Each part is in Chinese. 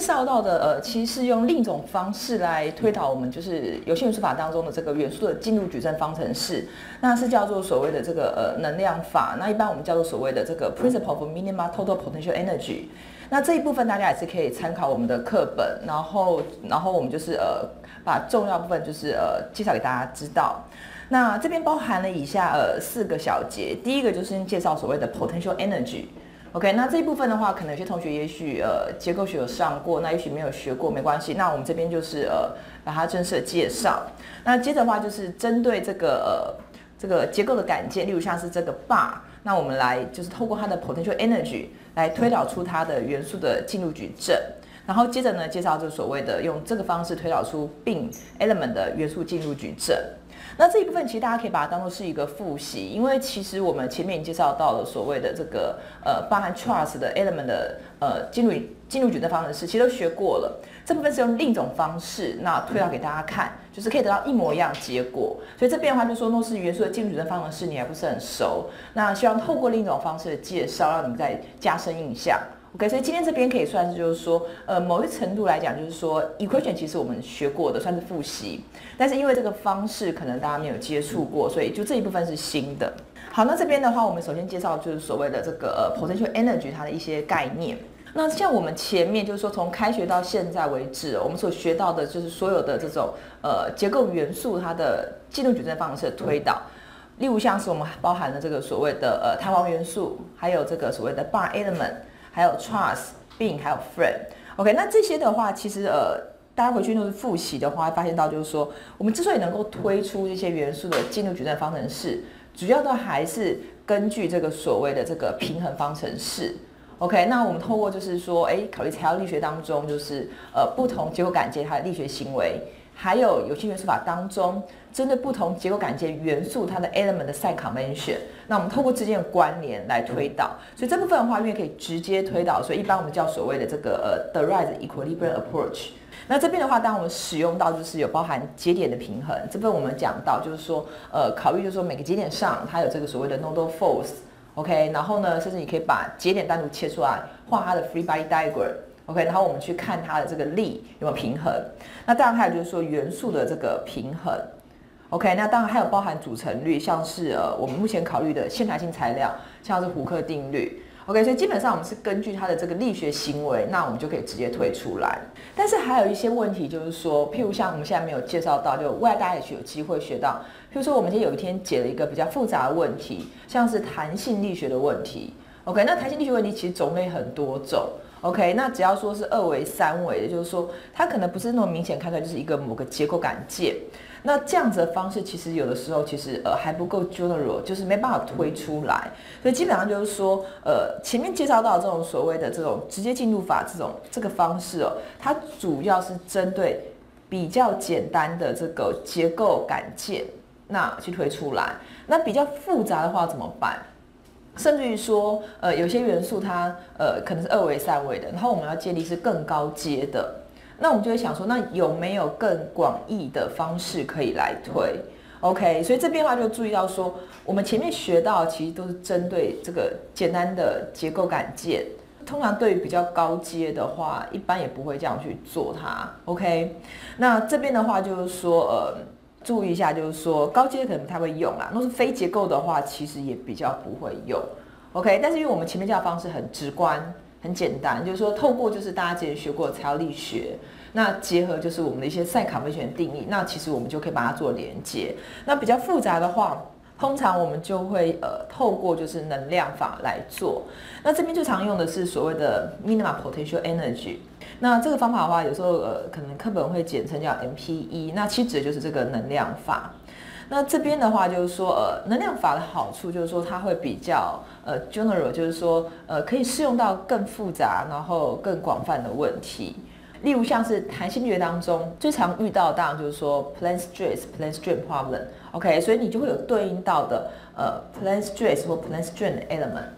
绍到的，呃，其实是用另一种方式来推导我们就是有限元素法当中的这个元素的进入矩阵方程式，那是叫做所谓的这个呃能量法，那一般我们叫做所谓的这个 principle of minimum total potential energy。那这一部分大家也是可以参考我们的课本，然后然后我们就是呃把重要部分就是呃介绍给大家知道。那这边包含了以下呃四个小节，第一个就是介绍所谓的 potential energy。OK，那这一部分的话，可能有些同学也许呃结构学有上过，那也许没有学过，没关系。那我们这边就是呃把它正式的介绍。那接着的话就是针对这个呃这个结构的感件，例如像是这个 bar，那我们来就是透过它的 potential energy 来推导出它的元素的进入矩阵。然后接着呢介绍就是所谓的用这个方式推导出并 element 的元素进入矩阵。那这一部分其实大家可以把它当做是一个复习，因为其实我们前面已经介绍到了所谓的这个呃包含 trust 的 element 的呃进入进入矩阵方程式，其实都学过了。这部分是用另一种方式，那推导给大家看，就是可以得到一模一样结果。所以这边的话就说，若是元素的进入矩阵方程式你还不是很熟，那希望透过另一种方式的介绍，让你们再加深印象。OK，所以今天这边可以算是就是说，呃，某一程度来讲，就是说，equation 其实我们学过的，算是复习。但是因为这个方式可能大家没有接触过，所以就这一部分是新的。好，那这边的话，我们首先介绍就是所谓的这个呃 potential energy 它的一些概念。那像我们前面就是说，从开学到现在为止，我们所学到的就是所有的这种呃结构元素它的进入矩阵方式的推导。例如像是我们包含了这个所谓的呃弹簧元素，还有这个所谓的 bar element。还有 trust、并还有 friend，OK，那这些的话，其实呃，大家回去就是复习的话，发现到就是说，我们之所以能够推出这些元素的进入矩阵方程式，主要都还是根据这个所谓的这个平衡方程式，OK，那我们透过就是说，哎，考虑材料力学当中，就是呃不同结构感件它的力学行为。还有有机元素法当中，针对不同结构感觉元素它的 element 的 sign convention，那我们透过之间的关联来推导。所以这部分的话，因为可以直接推导，所以一般我们叫所谓的这个呃 derived equilibrium approach。那这边的话，当我们使用到就是有包含节点的平衡，这边我们讲到就是说，呃，考虑就是说每个节点上它有这个所谓的 nodal force，OK，然后呢，甚至你可以把节点单独切出来，画它的 free body diagram。OK，然后我们去看它的这个力有没有平衡。那当然还有就是说元素的这个平衡。OK，那当然还有包含组成率，像是呃我们目前考虑的线材性材料，像是胡克定律。OK，所以基本上我们是根据它的这个力学行为，那我们就可以直接推出来。但是还有一些问题，就是说，譬如像我们现在没有介绍到，就未来大家也许有机会学到。譬如说，我们今天有一天解了一个比较复杂的问题，像是弹性力学的问题。OK，那弹性力学问题其实种类很多种。OK，那只要说是二维、三维的，就是说它可能不是那么明显看出来就是一个某个结构感件。那这样子的方式，其实有的时候其实呃还不够 general，就是没办法推出来。所以基本上就是说，呃前面介绍到这种所谓的这种直接进入法这种这个方式哦，它主要是针对比较简单的这个结构感件那去推出来。那比较复杂的话怎么办？甚至于说，呃，有些元素它，呃，可能是二维、三维的，然后我们要建立是更高阶的，那我们就会想说，那有没有更广义的方式可以来推？OK，所以这边的话就注意到说，我们前面学到其实都是针对这个简单的结构感件，通常对于比较高阶的话，一般也不会这样去做它。OK，那这边的话就是说，呃。注意一下，就是说高阶可能不太会用啦。如果是非结构的话，其实也比较不会用。OK，但是因为我们前面教的方式很直观、很简单，就是说透过就是大家之前学过材料力学，那结合就是我们的一些赛卡维权定义，那其实我们就可以把它做连接。那比较复杂的话，通常我们就会呃透过就是能量法来做。那这边最常用的是所谓的 minimum potential energy。那这个方法的话，有时候呃，可能课本会简称叫 MPE。那其实指的就是这个能量法。那这边的话就是说，呃，能量法的好处就是说，它会比较呃 general，就是说，呃，可以适用到更复杂然后更广泛的问题。例如像是弹性力学当中最常遇到，当然就是说 plan stress plan strain problem。OK，所以你就会有对应到的呃 plan stress 或 plan strain element。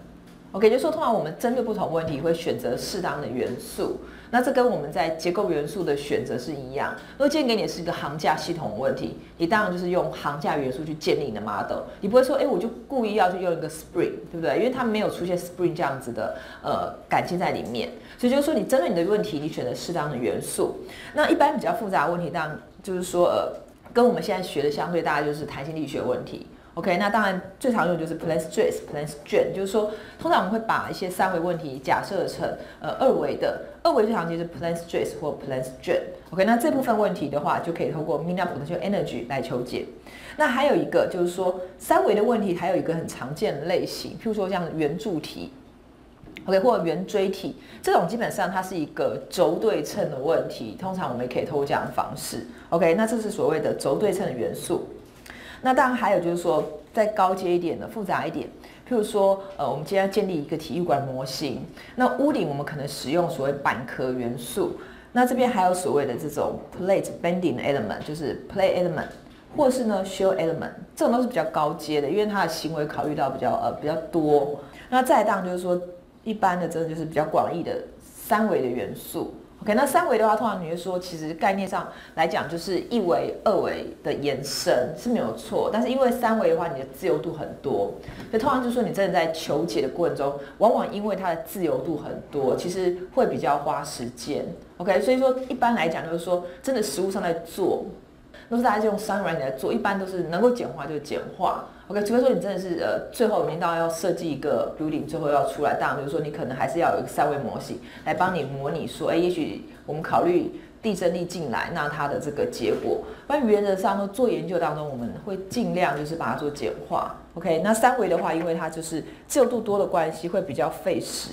OK，就说通常我们针对不同问题会选择适当的元素。那这跟我们在结构元素的选择是一样。如果今天给你是一个行架系统问题，你当然就是用行架元素去建立你的 model，你不会说，哎，我就故意要去用一个 spring，对不对？因为它没有出现 spring 这样子的呃感情在里面，所以就是说你针对你的问题，你选择适当的元素。那一般比较复杂的问题，当然就是说呃，跟我们现在学的相对大，就是弹性力学问题。OK，那当然最常用就是 plane stress、plane strain，就是说通常我们会把一些三维问题假设成呃二维的，二维最常见是 plane stress 或 plane strain。OK，那这部分问题的话，就可以通过 mean potential energy 来求解。那还有一个就是说三维的问题，还有一个很常见的类型，譬如说像圆柱体，OK，或者圆锥体，这种基本上它是一个轴对称的问题，通常我们也可以透过这样的方式。OK，那这是所谓的轴对称的元素。那当然还有就是说，再高阶一点的、复杂一点，譬如说，呃，我们今天要建立一个体育馆模型，那屋顶我们可能使用所谓板壳元素，那这边还有所谓的这种 plate bending element，就是 plate element，或是呢 shell element，这种都是比较高阶的，因为它的行为考虑到比较呃比较多。那再当就是说，一般的真的就是比较广义的三维的元素。OK，那三维的话，通常你会说，其实概念上来讲，就是一维、二维的延伸是没有错。但是因为三维的话，你的自由度很多，所以通常就说，你真的在求解的过程中，往往因为它的自由度很多，其实会比较花时间。OK，所以说一般来讲，就是说，真的实物上在做。都是大家就用三软件来做，一般都是能够简化就简化。OK，除非说你真的是呃，最后领导要设计一个 building，最后要出来，当然就是说你可能还是要有一个三维模型来帮你模拟说，哎，也许我们考虑地震力进来，那它的这个结果。关于原则上呢，做研究当中我们会尽量就是把它做简化。OK，那三维的话，因为它就是自由度多的关系，会比较费时。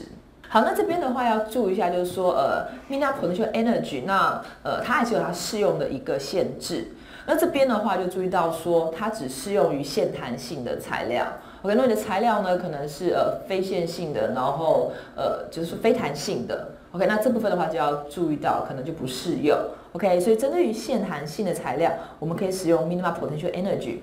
好，那这边的话要注意一下，就是说呃，mean potential energy，那呃，它还是有它适用的一个限制。那这边的话就注意到说，它只适用于线弹性的材料。OK，那你的材料呢，可能是呃非线性的，然后呃就是非弹性的。OK，那这部分的话就要注意到，可能就不适用。OK，所以针对于线弹性的材料，我们可以使用 minimum potential energy。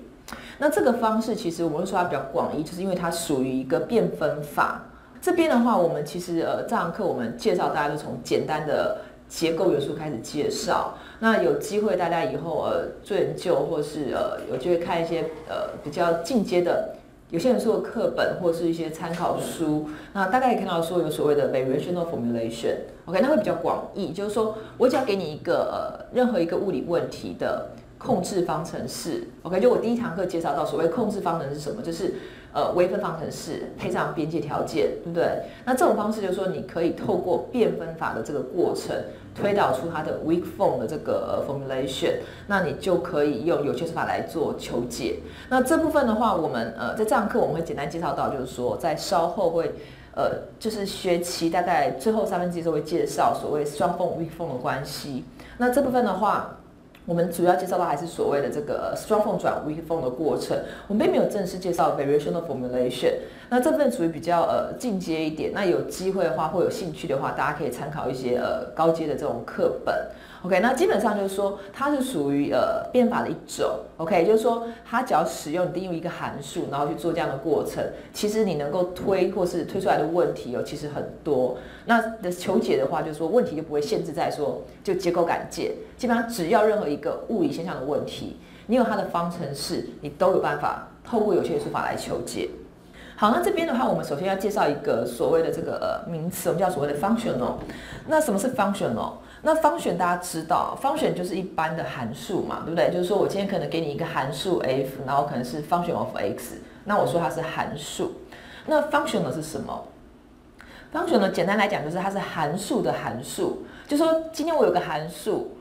那这个方式其实我们会说它比较广义，就是因为它属于一个变分法。这边的话，我们其实呃这堂课我们介绍大家都从简单的。结构元素开始介绍，那有机会大家以后呃做研究，或是呃有机会看一些呃比较进阶的有些人说的课本，或是一些参考书，那大概也看到说有所谓的 variational formulation，OK，那会比较广义，就是说我只要给你一个呃任何一个物理问题的控制方程式，OK，就我第一堂课介绍到所谓控制方程是什么，就是。呃，微分方程式配上边界条件，对不对？那这种方式就是说，你可以透过变分法的这个过程，推导出它的 weak form 的这个 formulation，那你就可以用有限法来做求解。那这部分的话，我们呃在这堂课我们会简单介绍到，就是说在稍后会呃就是学期大概最后三分之一时候会介绍所谓双缝 weak form 的关系。那这部分的话。我们主要介绍的还是所谓的这个 strong form 转 weak form 的过程，我们并没有正式介绍 variational formulation。那这份属于比较呃进阶一点，那有机会的话或有兴趣的话，大家可以参考一些呃高阶的这种课本。OK，那基本上就是说，它是属于呃变法的一种。OK，就是说，它只要使用定义一个函数，然后去做这样的过程，其实你能够推或是推出来的问题哦，其实很多。那的求解的话，就是说问题就不会限制在说就结构感界，基本上只要任何一个物理现象的问题，你有它的方程式，你都有办法透过有限数法来求解。好，那这边的话，我们首先要介绍一个所谓的这个呃名词，我们叫所谓的 functional。那什么是 functional？那方选大家知道，方选就是一般的函数嘛，对不对？就是说我今天可能给你一个函数 f，然后可能是 function of x，那我说它是函数。那 functional 是什么？functional 简单来讲就是它是函数的函数，就说今天我有个函数，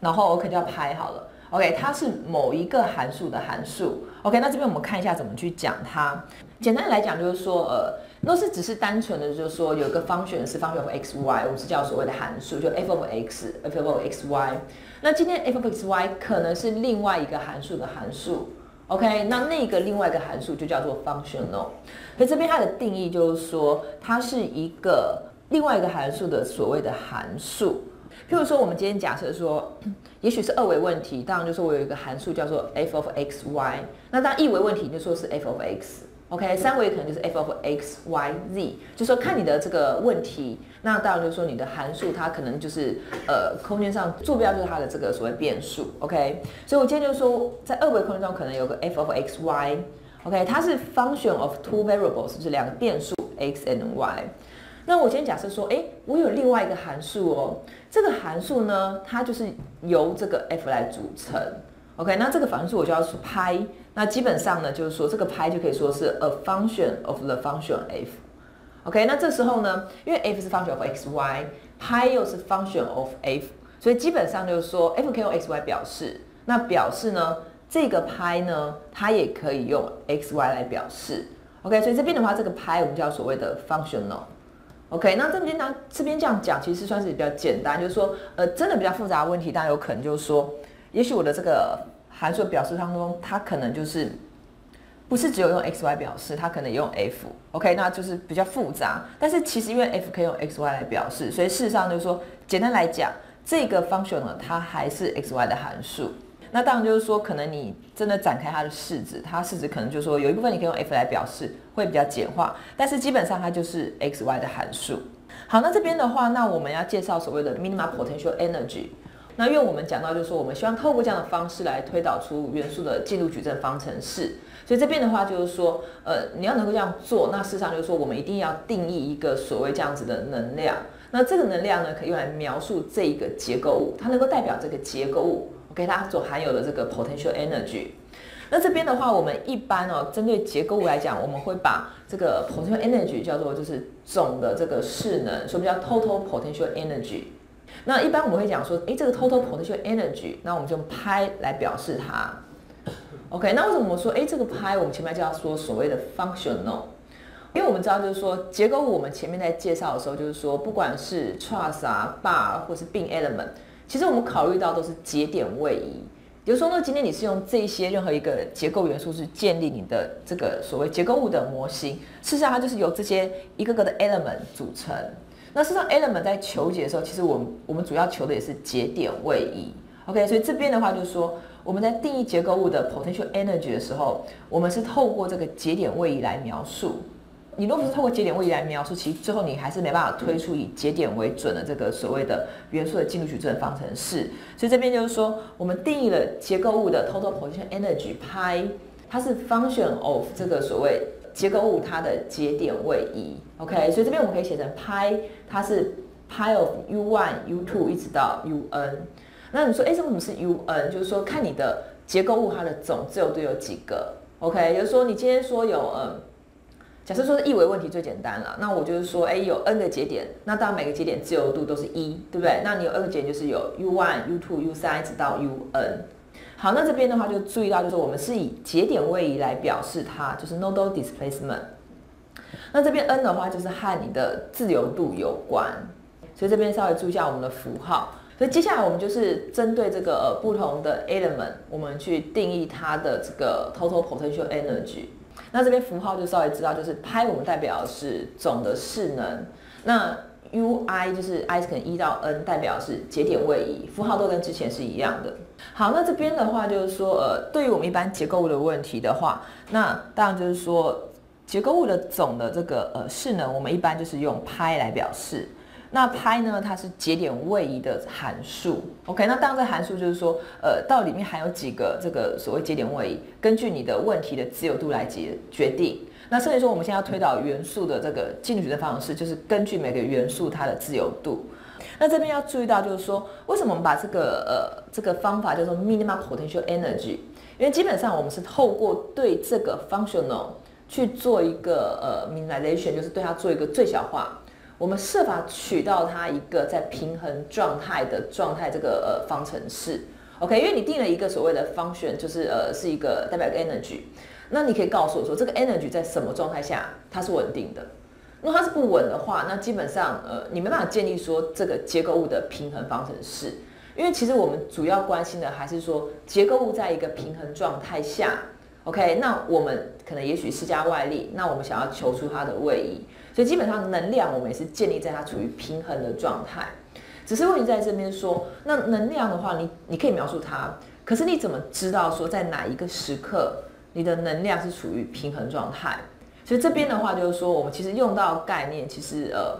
然后我肯定要拍好了，OK，它是某一个函数的函数，OK，那这边我们看一下怎么去讲它。简单来讲就是说，呃。若是只是单纯的，就是说有一个方选是方选 of x y，我们是叫所谓的函数，就 f of x，f of x y。那今天 f of x y 可能是另外一个函数的函数，OK？那那个另外一个函数就叫做 functional。所以这边它的定义就是说，它是一个另外一个函数的所谓的函数。譬如说，我们今天假设说，也许是二维问题，当然就是我有一个函数叫做 f of x y。那当一维问题就说是 f of x。OK，三维可能就是 f of x y z，就说看你的这个问题，那当然就是说你的函数它可能就是呃空间上坐标就是它的这个所谓变数，OK，所以我今天就说在二维空间中可能有个 f of x y，OK，它是 function of two variables，就是两个变数 x and y。那我今天假设说，哎，我有另外一个函数哦，这个函数呢，它就是由这个 f 来组成。OK，那这个函数我就要说派，那基本上呢，就是说这个派就可以说是 a function of the function f。OK，那这时候呢，因为 f 是 function of x y，派又是 function of f，所以基本上就是说 f 可以用 x y 表示，那表示呢，这个派呢，它也可以用 x y 来表示。OK，所以这边的话，这个派我们叫所谓的 functional。OK，那这边呢，这边这样讲其实算是比较简单，就是说，呃，真的比较复杂的问题，大家有可能就是说。也许我的这个函数表示当中，它可能就是不是只有用 x y 表示，它可能用 f，OK，那就是比较复杂。但是其实因为 f 可以用 x y 来表示，所以事实上就是说，简单来讲，这个 function 呢，它还是 x y 的函数。那当然就是说，可能你真的展开它的式子，它式子可能就是说有一部分你可以用 f 来表示，会比较简化。但是基本上它就是 x y 的函数。好，那这边的话，那我们要介绍所谓的 minimum potential energy。那因为我们讲到，就是说我们希望透过这样的方式来推导出元素的进度矩阵方程式，所以这边的话就是说，呃，你要能够这样做，那事实上就是说，我们一定要定义一个所谓这样子的能量。那这个能量呢，可以用来描述这一个结构物，它能够代表这个结构物，OK，它所含有的这个 potential energy。那这边的话，我们一般哦，针对结构物来讲，我们会把这个 potential energy 叫做就是总的这个势能，所以叫 total potential energy。那一般我们会讲说，诶，这个 total potential energy，那我们就用拍来表示它。OK，那为什么我们说，诶，这个拍我们前面就要说所谓的 functional？因为我们知道就是说结构物，我们前面在介绍的时候就是说，不管是 truss 啊、bar 或是 bin element，其实我们考虑到都是节点位移。比如说呢，今天你是用这些任何一个结构元素是建立你的这个所谓结构物的模型，事实上它就是由这些一个个的 element 组成。那事实上，element 在求解的时候，其实我们我们主要求的也是节点位移。OK，所以这边的话就是说，我们在定义结构物的 potential energy 的时候，我们是透过这个节点位移来描述。你若不是透过节点位移来描述，其实最后你还是没办法推出以节点为准的这个所谓的元素的进度矩阵方程式。所以这边就是说，我们定义了结构物的 total potential energy 派，它是 function of 这个所谓。结构物它的节点位移，OK，所以这边我们可以写成派，它是派 of u one u two 一直到 u n。那你说，哎，这为什么是 u n？就是说看你的结构物它的总自由度有几个，OK，也就是说你今天说有，嗯，假设说是一维问题最简单了，那我就是说，哎，有 n 个节点，那当然每个节点自由度都是一，对不对？那你有 n 个节点就是有 u one u two u 三一直到 u n。好，那这边的话就注意到，就是我们是以节点位移来表示它，就是 nodal displacement。那这边 n 的话就是和你的自由度有关，所以这边稍微注意一下我们的符号。所以接下来我们就是针对这个不同的 element，我们去定义它的这个 total potential energy。那这边符号就稍微知道，就是拍我们代表是总的势能，那 u i 就是 i 可能一到 n 代表是节点位移，符号都跟之前是一样的。好，那这边的话就是说，呃，对于我们一般结构的问题的话，那当然就是说，结构物的总的这个呃势能，我们一般就是用拍来表示。那拍呢，它是节点位移的函数。OK，那当然这函数就是说，呃，到里面含有几个这个所谓节点位移，根据你的问题的自由度来决决定。那甚至说，我们现在要推导元素的这个进度矩阵方式，就是根据每个元素它的自由度。那这边要注意到，就是说，为什么我们把这个呃这个方法叫做 minimum potential energy？因为基本上我们是透过对这个 functional 去做一个呃 minimization，就是对它做一个最小化。我们设法取到它一个在平衡状态的状态这个呃方程式。OK，因为你定了一个所谓的 function，就是呃是一个代表一个 energy，那你可以告诉我说，这个 energy 在什么状态下它是稳定的？如果它是不稳的话，那基本上，呃，你没办法建立说这个结构物的平衡方程式，因为其实我们主要关心的还是说结构物在一个平衡状态下，OK，那我们可能也许施加外力，那我们想要求出它的位移，所以基本上能量我们也是建立在它处于平衡的状态，只是问题在这边说，那能量的话，你你可以描述它，可是你怎么知道说在哪一个时刻你的能量是处于平衡状态？所以这边的话就是说，我们其实用到概念，其实呃，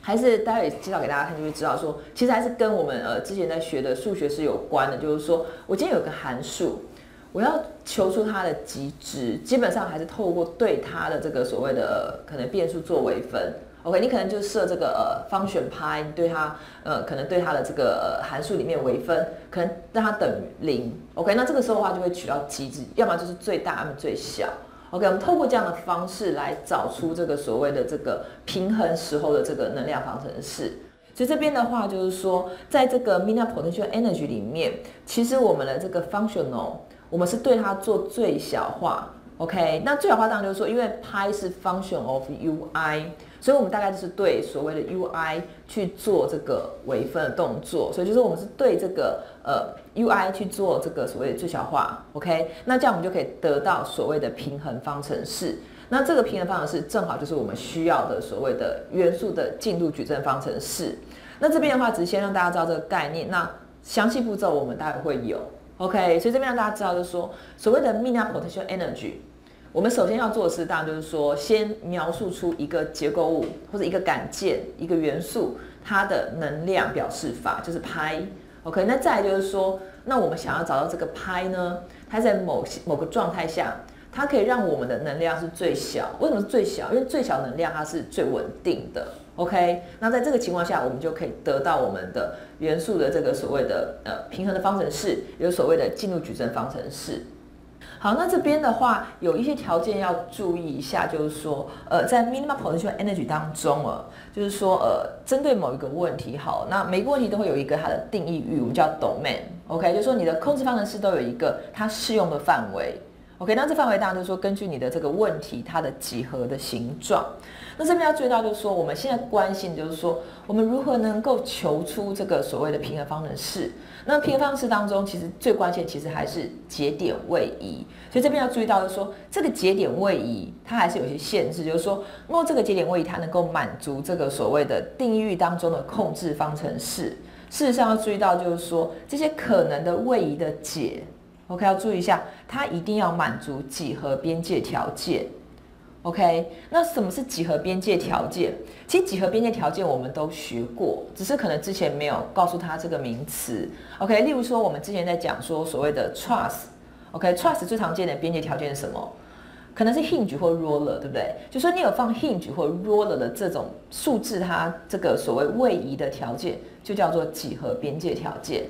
还是待会介绍给大家看，就会知道说，其实还是跟我们呃之前在学的数学是有关的。就是说我今天有个函数，我要求出它的极值，基本上还是透过对它的这个所谓的可能变数做微分。OK，你可能就设这个呃方选派，对它呃可能对它的这个函数里面微分，可能让它等于零。OK，那这个时候的话就会取到极值，要么就是最大，要么最小。OK，我们透过这样的方式来找出这个所谓的这个平衡时候的这个能量方程式。所以这边的话就是说，在这个 minimum potential energy 里面，其实我们的这个 functional，我们是对它做最小化。OK，那最小化当然就是说，因为派是 function of ui，所以我们大概就是对所谓的 ui 去做这个微分的动作。所以就是我们是对这个呃 ui 去做这个所谓的最小化。OK，那这样我们就可以得到所谓的平衡方程式。那这个平衡方程式正好就是我们需要的所谓的元素的进度矩阵方程式。那这边的话，只是先让大家知道这个概念。那详细步骤我们待会会有。OK，所以这边让大家知道，就是说所谓的 mini potential energy，我们首先要做的事，当然就是说先描述出一个结构物或者一个杆件、一个元素它的能量表示法，就是拍。OK，那再来就是说，那我们想要找到这个拍呢，它在某些某个状态下，它可以让我们的能量是最小。为什么是最小？因为最小能量它是最稳定的。OK，那在这个情况下，我们就可以得到我们的元素的这个所谓的呃平衡的方程式，有所谓的进入矩阵方程式。好，那这边的话有一些条件要注意一下，就是说呃在 minimum potential energy 当中啊，就是说呃针对某一个问题，好，那每个问题都会有一个它的定义域，我们叫 domain。OK，就是说你的控制方程式都有一个它适用的范围。OK，那这范围当然就是说根据你的这个问题它的几何的形状。那这边要注意到，就是说，我们现在关心就是说，我们如何能够求出这个所谓的平衡方程式。那平衡方程式当中，其实最关键其实还是节点位移。所以这边要注意到，就是说，这个节点位移它还是有些限制，就是说，若这个节点位移它能够满足这个所谓的定义域当中的控制方程式，事实上要注意到，就是说，这些可能的位移的解，OK，要注意一下，它一定要满足几何边界条件。OK，那什么是几何边界条件？其实几何边界条件我们都学过，只是可能之前没有告诉他这个名词。OK，例如说我们之前在讲说所谓的 truss，OK，truss 最常见的边界条件是什么？可能是 hinge 或 roller，对不对？就说你有放 hinge 或 roller 的这种数字，它这个所谓位移的条件就叫做几何边界条件。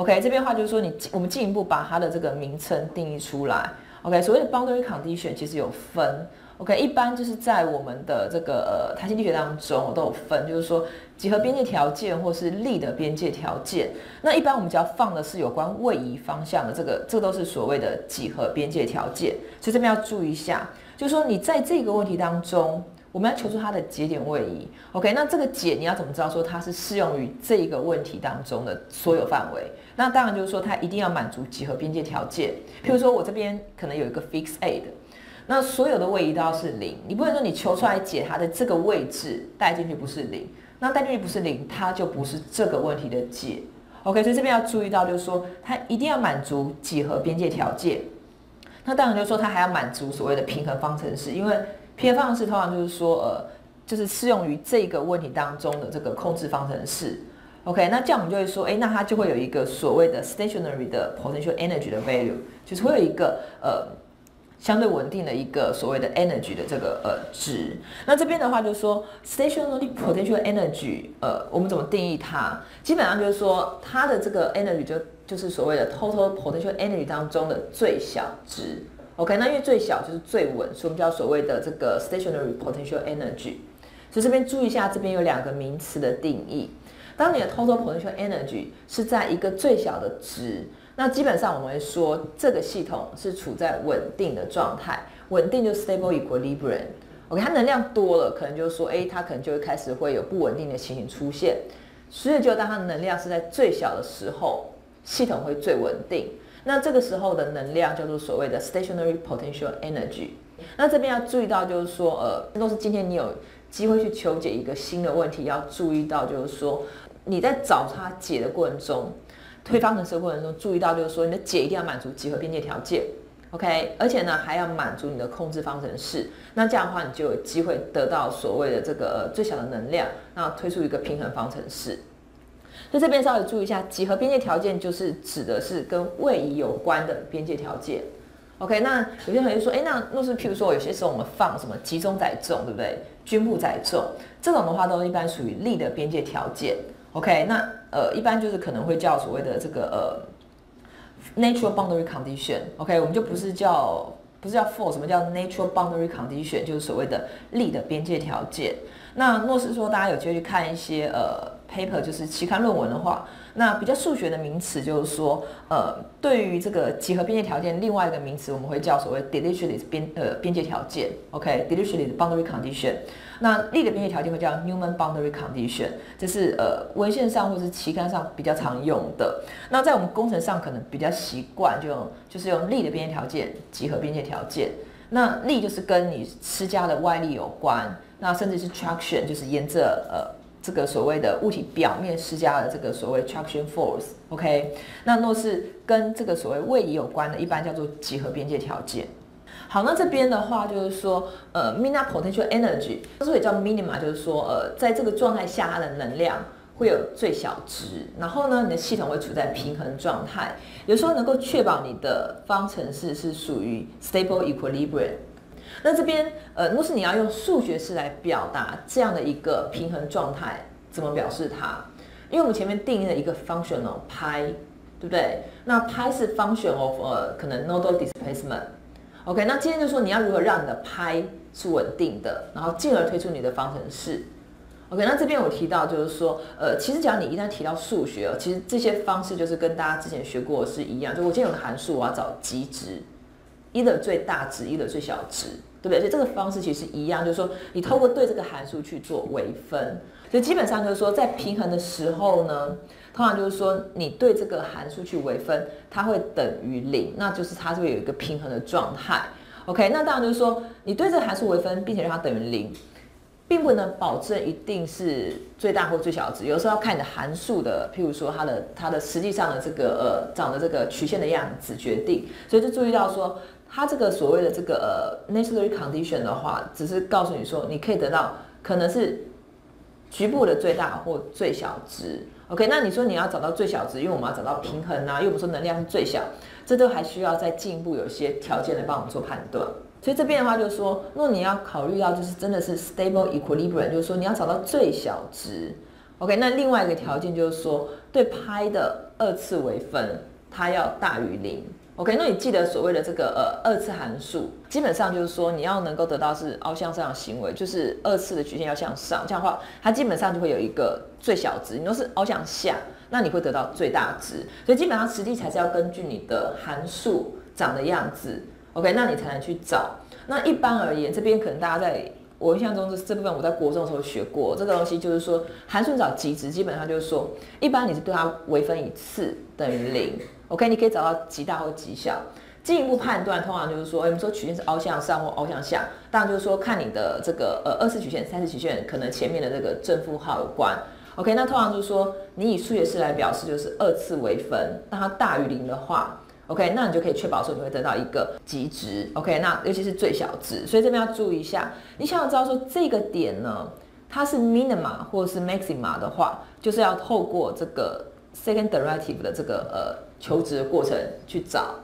OK，这边的话就是说你我们进一步把它的这个名称定义出来。OK，所谓的 boundary condition 其实有分。OK，一般就是在我们的这个呃弹性力学当中我都有分，就是说几何边界条件或是力的边界条件。那一般我们只要放的是有关位移方向的，这个这都是所谓的几何边界条件。所以这边要注意一下，就是说你在这个问题当中，我们要求出它的节点位移。OK，那这个解你要怎么知道说它是适用于这个问题当中的所有范围？那当然就是说它一定要满足几何边界条件。譬如说我这边可能有一个 fix a 的。那所有的位移都要是零，你不能说你求出来解它的这个位置带进去不是零，那带进去不是零，它就不是这个问题的解。OK，所以这边要注意到，就是说它一定要满足几何边界条件。那当然就是说它还要满足所谓的平衡方程式，因为偏方式通常就是说呃，就是适用于这个问题当中的这个控制方程式。OK，那这样我们就会说，哎，那它就会有一个所谓的 stationary 的 potential energy 的 value，就是会有一个呃。相对稳定的一个所谓的 energy 的这个呃值，那这边的话就是说 stationary potential energy，呃，我们怎么定义它？基本上就是说它的这个 energy 就就是所谓的 total potential energy 当中的最小值。OK，那因为最小就是最稳，所以我们叫所谓的这个 stationary potential energy。所以这边注意一下，这边有两个名词的定义。当你的 total potential energy 是在一个最小的值。那基本上我们会说，这个系统是处在稳定的状态，稳定就 stable equilibrium。OK，它能量多了，可能就是说，哎，它可能就会开始会有不稳定的情形出现。所以，就当它的能量是在最小的时候，系统会最稳定。那这个时候的能量叫做所谓的 stationary potential energy。那这边要注意到，就是说，呃，若是今天你有机会去求解一个新的问题，要注意到，就是说你在找它解的过程中。推方程式的过程中注意到，就是说你的解一定要满足几何边界条件。OK，而且呢还要满足你的控制方程式，那这样的话你就有机会得到所谓的这个最小的能量，那推出一个平衡方程式。所以这边稍微注意一下，几何边界条件就是指的是跟位移有关的边界条件。OK，那有些同学说，哎，那若是譬如说有些时候我们放什么集中载重，对不对？均布载重这种的话，都一般属于力的边界条件。OK，那呃一般就是可能会叫所谓的这个呃 natural boundary condition。OK，我们就不是叫不是叫 for，什么叫 natural boundary condition？就是所谓的力的边界条件。那若是说大家有机会去看一些呃 paper，就是期刊论文的话。那比较数学的名词就是说，呃，对于这个几何边界条件，另外一个名词我们会叫所谓 Dirichlet 边呃边界条件，OK，Dirichlet boundary condition。那力的边界条件会叫 Newman boundary condition，这是呃文献上或是期刊上比较常用的。那在我们工程上可能比较习惯就用就是用力的边界条件，几何边界条件。那力就是跟你施加的外力有关，那甚至是 traction 就是沿着呃。这个所谓的物体表面施加的这个所谓 traction force，OK，那若是跟这个所谓位移有关的，一般叫做几何边界条件。好，那这边的话就是说，呃，minimum potential energy，之所以叫 minima，就是说，呃，在这个状态下它的能量会有最小值，然后呢，你的系统会处在平衡状态，有时候能够确保你的方程式是属于 stable equilibrium。那这边，呃，若是你要用数学式来表达这样的一个平衡状态，怎么表示它？因为我们前面定义了一个 function of 派，对不对？那拍是 function of 呃，可能 nodal displacement。OK，那今天就说你要如何让你的拍是稳定的，然后进而推出你的方程式。OK，那这边我提到就是说，呃，其实只要你一旦提到数学，其实这些方式就是跟大家之前学过是一样。就我今天有个函数，我要找极值，一的最大值，一的最小值。对不对？所以这个方式其实一样，就是说你透过对这个函数去做微分，所以基本上就是说在平衡的时候呢，通常就是说你对这个函数去微分，它会等于零，那就是它就会有一个平衡的状态。OK，那当然就是说你对这个函数微分，并且让它等于零，并不能保证一定是最大或最小值，有时候要看你的函数的，譬如说它的它的实际上的这个呃长的这个曲线的样子决定，所以就注意到说。它这个所谓的这个呃 necessary condition 的话，只是告诉你说，你可以得到可能是局部的最大或最小值。OK，那你说你要找到最小值，因为我们要找到平衡啊，因为我们说能量是最小，这都还需要再进一步有些条件来帮我们做判断。所以这边的话就是说，那你要考虑到就是真的是 stable equilibrium，就是说你要找到最小值。OK，那另外一个条件就是说，对拍的二次微分它要大于零。OK，那你记得所谓的这个呃二次函数，基本上就是说你要能够得到是凹向上的行为，就是二次的曲线要向上，这样的话它基本上就会有一个最小值。你若是凹向下，那你会得到最大值。所以基本上实际才是要根据你的函数长的样子，OK，那你才能去找。那一般而言，这边可能大家在我印象中这这部分我在国中的时候学过这个东西，就是说函数找极值，基本上就是说一般你是对它微分一次等于零。OK，你可以找到极大或极小。进一步判断，通常就是说，我们说曲线是凹向上或凹向下，当然就是说看你的这个呃二次曲线、三次曲线，可能前面的这个正负号有关。OK，那通常就是说，你以数学式来表示，就是二次微分，当它大于零的话，OK，那你就可以确保说你会得到一个极值。OK，那尤其是最小值，所以这边要注意一下。你想要知道说这个点呢，它是 minima 或者是 maxima 的话，就是要透过这个 second derivative 的这个呃。求职的过程去找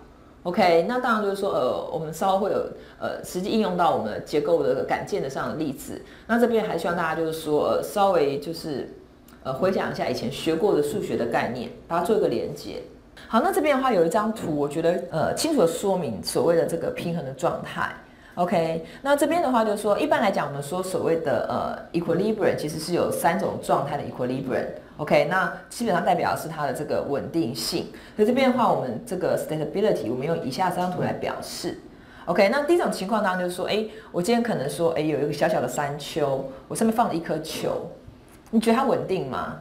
，OK，那当然就是说，呃，我们稍后会有呃实际应用到我们结构的感件的上的例子。那这边还希望大家就是说，呃，稍微就是呃回想一下以前学过的数学的概念，把它做一个连接。好，那这边的话有一张图，我觉得呃清楚的说明所谓的这个平衡的状态。OK，那这边的话就是说，一般来讲，我们说所谓的呃 equilibrium 其实是有三种状态的 equilibrium。OK，那基本上代表的是它的这个稳定性。所以这边的话，我们这个 stability 我们用以下三张图来表示。OK，那第一种情况当然就是说，哎，我今天可能说，哎，有一个小小的山丘，我上面放了一颗球，你觉得它稳定吗？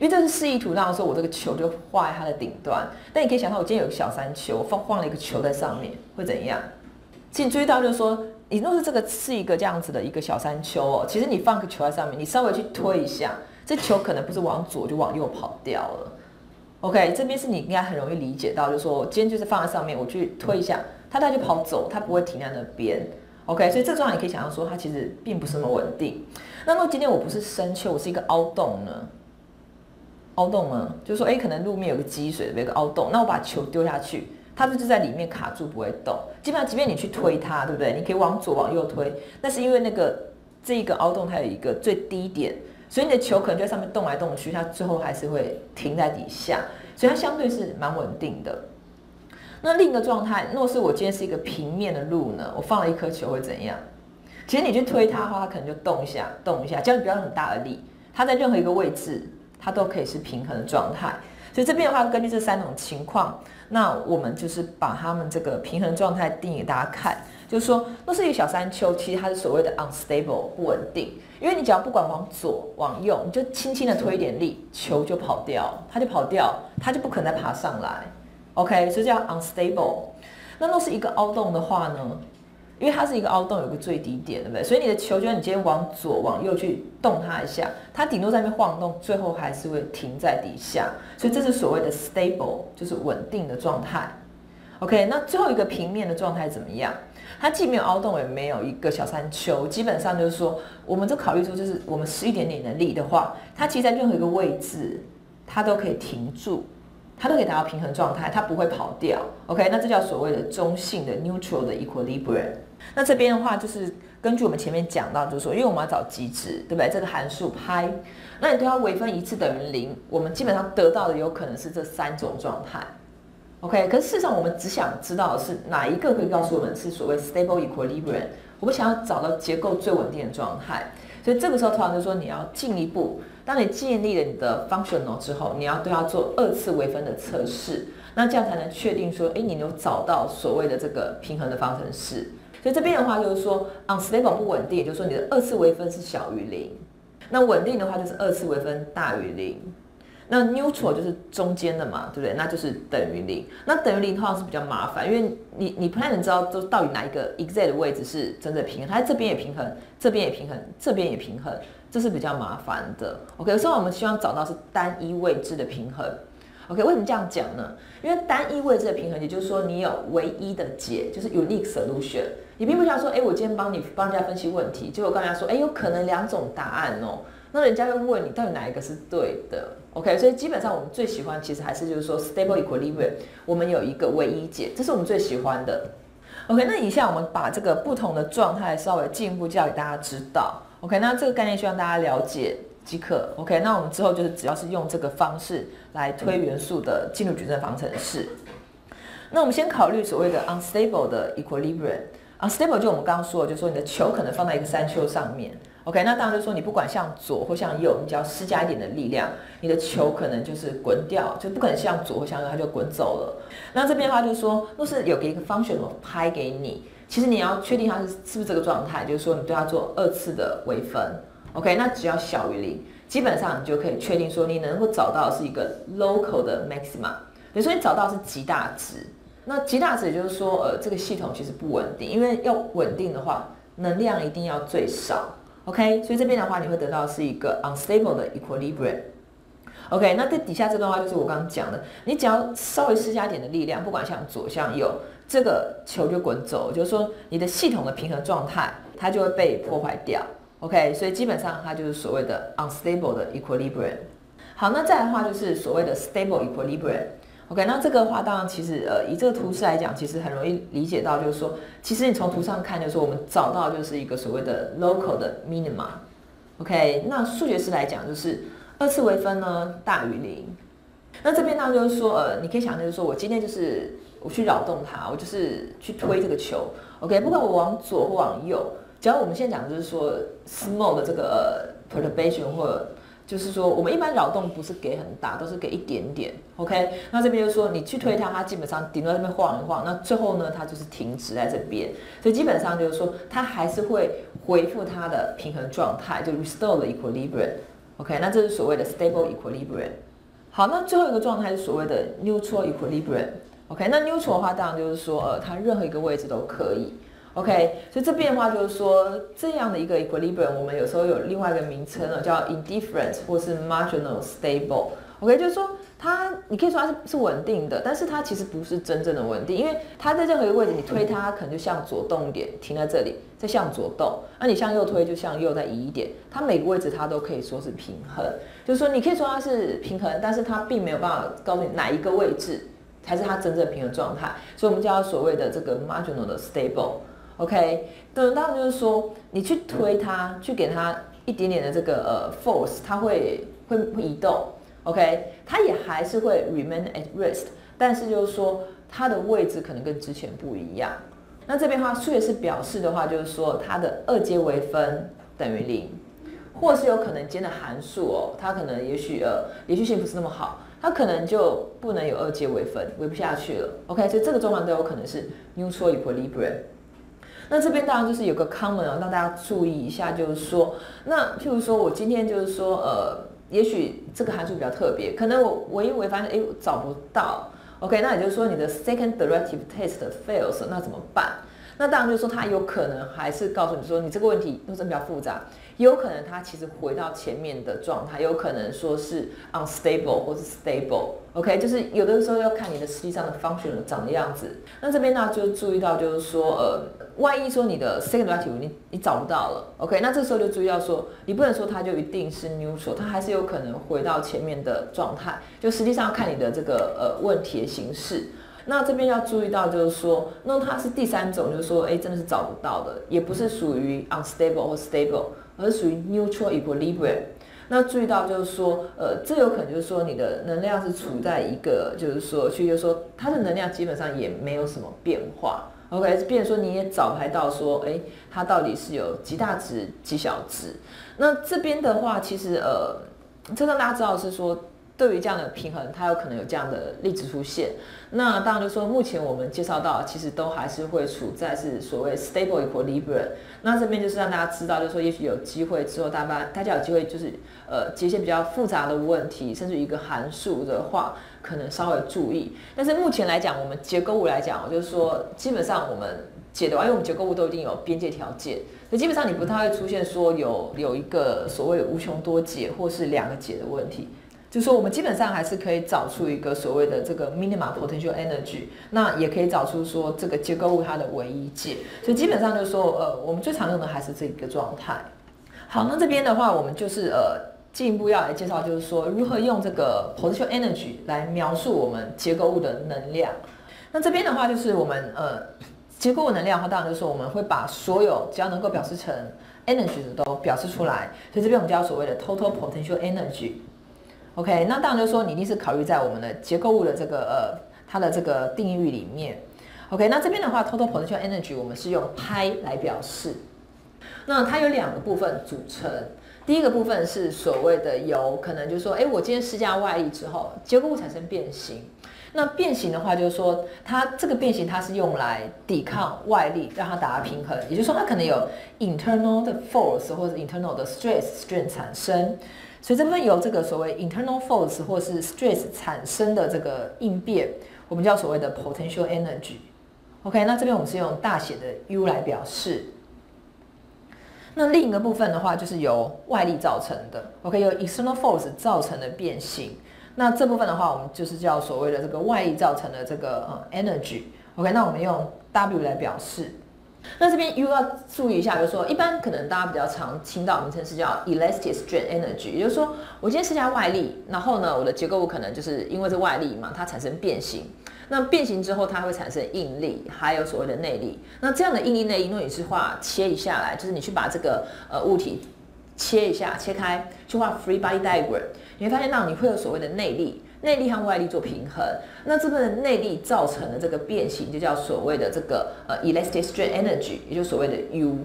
因为这是示意图，当说我这个球就画在它的顶端。但你可以想到，我今天有个小山丘，我放放了一个球在上面，会怎样？请注意到，就是说，你若是这个是一个这样子的一个小山丘哦，其实你放个球在上面，你稍微去推一下，这球可能不是往左就往右跑掉了。OK，这边是你应该很容易理解到，就是说我今天就是放在上面，我去推一下，它它就跑走，它不会停在那边。OK，所以这状态你可以想象说，它其实并不是那么稳定。那如果今天我不是深丘，我是一个凹洞呢？凹洞呢，就是说，哎，可能路面有个积水，有个凹洞，那我把球丢下去，它就是在里面卡住，不会动。基本上，即便你去推它，对不对？你可以往左往右推，那是因为那个这一个凹洞它有一个最低点。所以你的球可能就在上面动来动去，它最后还是会停在底下，所以它相对是蛮稳定的。那另一个状态，若是我今天是一个平面的路呢，我放了一颗球会怎样？其实你去推它的话，它可能就动一下，动一下，这样不要很大的力，它在任何一个位置，它都可以是平衡的状态。所以这边的话，根据这三种情况，那我们就是把它们这个平衡状态定给大家看。就是说，若是一个小山丘，其实它是所谓的 unstable 不稳定，因为你只要不管往左往右，你就轻轻的推一点力，球就跑掉，它就跑掉，它就不可能再爬上来。OK，所以叫 unstable。那若是一个凹洞的话呢？因为它是一个凹洞，有个最低点，对不对？所以你的球，就算你今天往左往右去动它一下，它顶多在那边晃动，最后还是会停在底下。所以这是所谓的 stable，就是稳定的状态。OK，那最后一个平面的状态怎么样？它既没有凹洞，也没有一个小山丘，基本上就是说，我们就考虑说，就是我们施一点点的力的话，它其实在任何一个位置，它都可以停住，它都可以达到平衡状态，它不会跑掉。OK，那这叫所谓的中性的 neutral 的 equilibrium。那这边的话，就是根据我们前面讲到，就是说，因为我们要找极值，对不对？这个函数拍，那你对它微分一次等于零，我们基本上得到的有可能是这三种状态。OK，可是事实上我们只想知道的是哪一个可以告诉我们是所谓 stable equilibrium。我们想要找到结构最稳定的状态，所以这个时候通常就说你要进一步，当你建立了你的 functional 之后，你要对它做二次微分的测试，那这样才能确定说，哎，你有找到所谓的这个平衡的方程式。所以这边的话就是说，unstable 不稳定，也就是说你的二次微分是小于零，那稳定的话就是二次微分大于零。那 neutral 就是中间的嘛，对不对？那就是等于零。那等于零的话是比较麻烦，因为你你不太能知道，就到底哪一个 exact 的位置是真的平衡，它这边也平衡，这边也平衡，这边也平衡，这是比较麻烦的。OK，所以我们希望找到是单一位置的平衡。OK，为什么这样讲呢？因为单一位置的平衡，也就是说你有唯一的解，就是 unique solution。你并不想说，哎，我今天帮你帮人家分析问题，结果刚才说，哎，有可能两种答案哦。那人家会问你到底哪一个是对的？OK，所以基本上我们最喜欢其实还是就是说 stable equilibrium，我们有一个唯一解，这是我们最喜欢的。OK，那以下我们把这个不同的状态稍微进一步教给大家知道。OK，那这个概念希望大家了解即可。OK，那我们之后就是只要是用这个方式来推元素的进入矩阵方程式。那我们先考虑所谓的 unstable 的 equilibrium。Unstable 就我们刚刚说的，就是说你的球可能放在一个山丘上面。OK，那当然就是说，你不管向左或向右，你只要施加一点的力量，你的球可能就是滚掉，就不可能向左或向右，它就滚走了。那这边的话就是说，若是有给一个 function 拍给你，其实你要确定它是是不是这个状态，就是说你对它做二次的微分。OK，那只要小于零，基本上你就可以确定说你能够找到是一个 local 的 maxima。比如说你找到是极大值，那极大值也就是说，呃，这个系统其实不稳定，因为要稳定的话，能量一定要最少。OK，所以这边的话，你会得到是一个 unstable 的 equilibrium。OK，那这底下这段话就是我刚刚讲的，你只要稍微施加点的力量，不管向左向右，这个球就滚走，就是说你的系统的平衡状态它就会被破坏掉。OK，所以基本上它就是所谓的 unstable 的 equilibrium。好，那再来的话就是所谓的 stable equilibrium。OK，那这个话当然其实呃以这个图示来讲，其实很容易理解到，就是说，其实你从图上看，就是说我们找到就是一个所谓的 local 的 minima。OK，那数学师来讲，就是二次微分呢大于零。那这边呢就是说，呃，你可以想就是说我今天就是我去扰动它，我就是去推这个球。OK，不管我往左或往右，只要我们现在讲的就是说 small 的这个 perturbation 或就是说，我们一般扰动不是给很大，都是给一点点。OK，那这边就是说，你去推它，它基本上顶多那边晃一晃，那最后呢，它就是停止在这边。所以基本上就是说，它还是会恢复它的平衡状态，就 restore the equilibrium。OK，那这是所谓的 stable equilibrium。好，那最后一个状态是所谓的 neutral equilibrium。OK，那 neutral 的话，当然就是说，呃，它任何一个位置都可以。OK，所以这边的话就是说，这样的一个 equilibrium，我们有时候有另外一个名称呢，叫 indifferent 或是 marginal stable。OK，就是说它你可以说它是是稳定的，但是它其实不是真正的稳定，因为它在任何一个位置你推它，可能就向左动一点，停在这里，再向左动，那你向右推就向右再移一点，它每个位置它都可以说是平衡，就是说你可以说它是平衡，但是它并没有办法告诉你哪一个位置才是它真正平衡状态，所以我们叫它所谓的这个 marginal 的 stable OK，等到就是说你去推它，去给它一点点的这个呃 force，它会会会移动。OK，它也还是会 remain at rest，但是就是说它的位置可能跟之前不一样。那这边的话，数学是表示的话，就是说它的二阶微分等于零，或是有可能间的函数哦，它可能也许呃连续性不是那么好，它可能就不能有二阶微分，微不下去了。OK，所以这个状况都有可能是 neutral equilibrium。那这边当然就是有个 common 哦，让大家注意一下，就是说，那譬如说我今天就是说呃。也许这个函数比较特别，可能我我因为发现哎找不到，OK，那也就是说你的 second derivative test fails，那怎么办？那当然就是说它有可能还是告诉你说你这个问题都是比较复杂。有可能它其实回到前面的状态，有可能说是 unstable 或是 stable，OK，就是有的时候要看你的实际上的 function 长的样子。那这边呢就注意到就是说，呃，万一说你的 second derivative 你你找不到了，OK，那这时候就注意到说，你不能说它就一定是 neutral，它还是有可能回到前面的状态。就实际上要看你的这个呃问题的形式。那这边要注意到，就是说，那它是第三种，就是说，哎，真的是找不到的，也不是属于 unstable 或 stable，而是属于 neutral equilibrium。那注意到就是说，呃，这有可能就是说，你的能量是处在一个，就是说，去就是说，它的能量基本上也没有什么变化。OK，变说你也找排到说，哎，它到底是有极大值、极小值。那这边的话，其实呃，这让大家知道是说。对于这样的平衡，它有可能有这样的例子出现。那当然就说，目前我们介绍到，其实都还是会处在是所谓 stable equilibrium。那这边就是让大家知道，就是说，也许有机会之后，大家大家有机会就是呃解一些比较复杂的问题，甚至一个函数的话，可能稍微注意。但是目前来讲，我们结构物来讲，就是说，基本上我们解的话，因为我们结构物都一定有边界条件，所以基本上你不太会出现说有有一个所谓无穷多解或是两个解的问题。就是说，我们基本上还是可以找出一个所谓的这个 minimum potential energy，那也可以找出说这个结构物它的唯一解。所以基本上就是说，呃，我们最常用的还是这一个状态。好，那这边的话，我们就是呃进一步要来介绍，就是说如何用这个 potential energy 来描述我们结构物的能量。那这边的话，就是我们呃结构物能量的话，当然就是我们会把所有只要能够表示成 energy 的都表示出来。所以这边我们叫所谓的 total potential energy。OK，那当然就是说，你一定是考虑在我们的结构物的这个呃它的这个定义域里面。OK，那这边的话，total potential energy 我们是用拍来表示。那它有两个部分组成，第一个部分是所谓的由可能就是说，哎，我今天施加外力之后，结构物产生变形。那变形的话，就是说它这个变形它是用来抵抗外力，让它达到平衡。也就是说，它可能有 internal 的 force 或者 internal 的 stress strain 产生。所以这部分由这个所谓 internal force 或是 stress 产生的这个应变，我们叫所谓的 potential energy。OK，那这边我们是用大写的 U 来表示。那另一个部分的话，就是由外力造成的。OK，由 external force 造成的变形。那这部分的话，我们就是叫所谓的这个外力造成的这个呃 energy。OK，那我们用 W 来表示。那这边 U 要注意一下，就是说，一般可能大家比较常听到名称是叫 elastic strain energy，也就是说，我今天施加外力，然后呢，我的结构物可能就是因为这外力嘛，它产生变形。那变形之后，它会产生应力，还有所谓的内力。那这样的应力、内力，如果你是画切一下来，就是你去把这个呃物体切一下、切开，去画 free body diagram，你会发现到你会有所谓的内力。内力和外力做平衡，那这部分内力造成的这个变形，就叫所谓的这个呃 elastic strain energy，也就所谓的 U。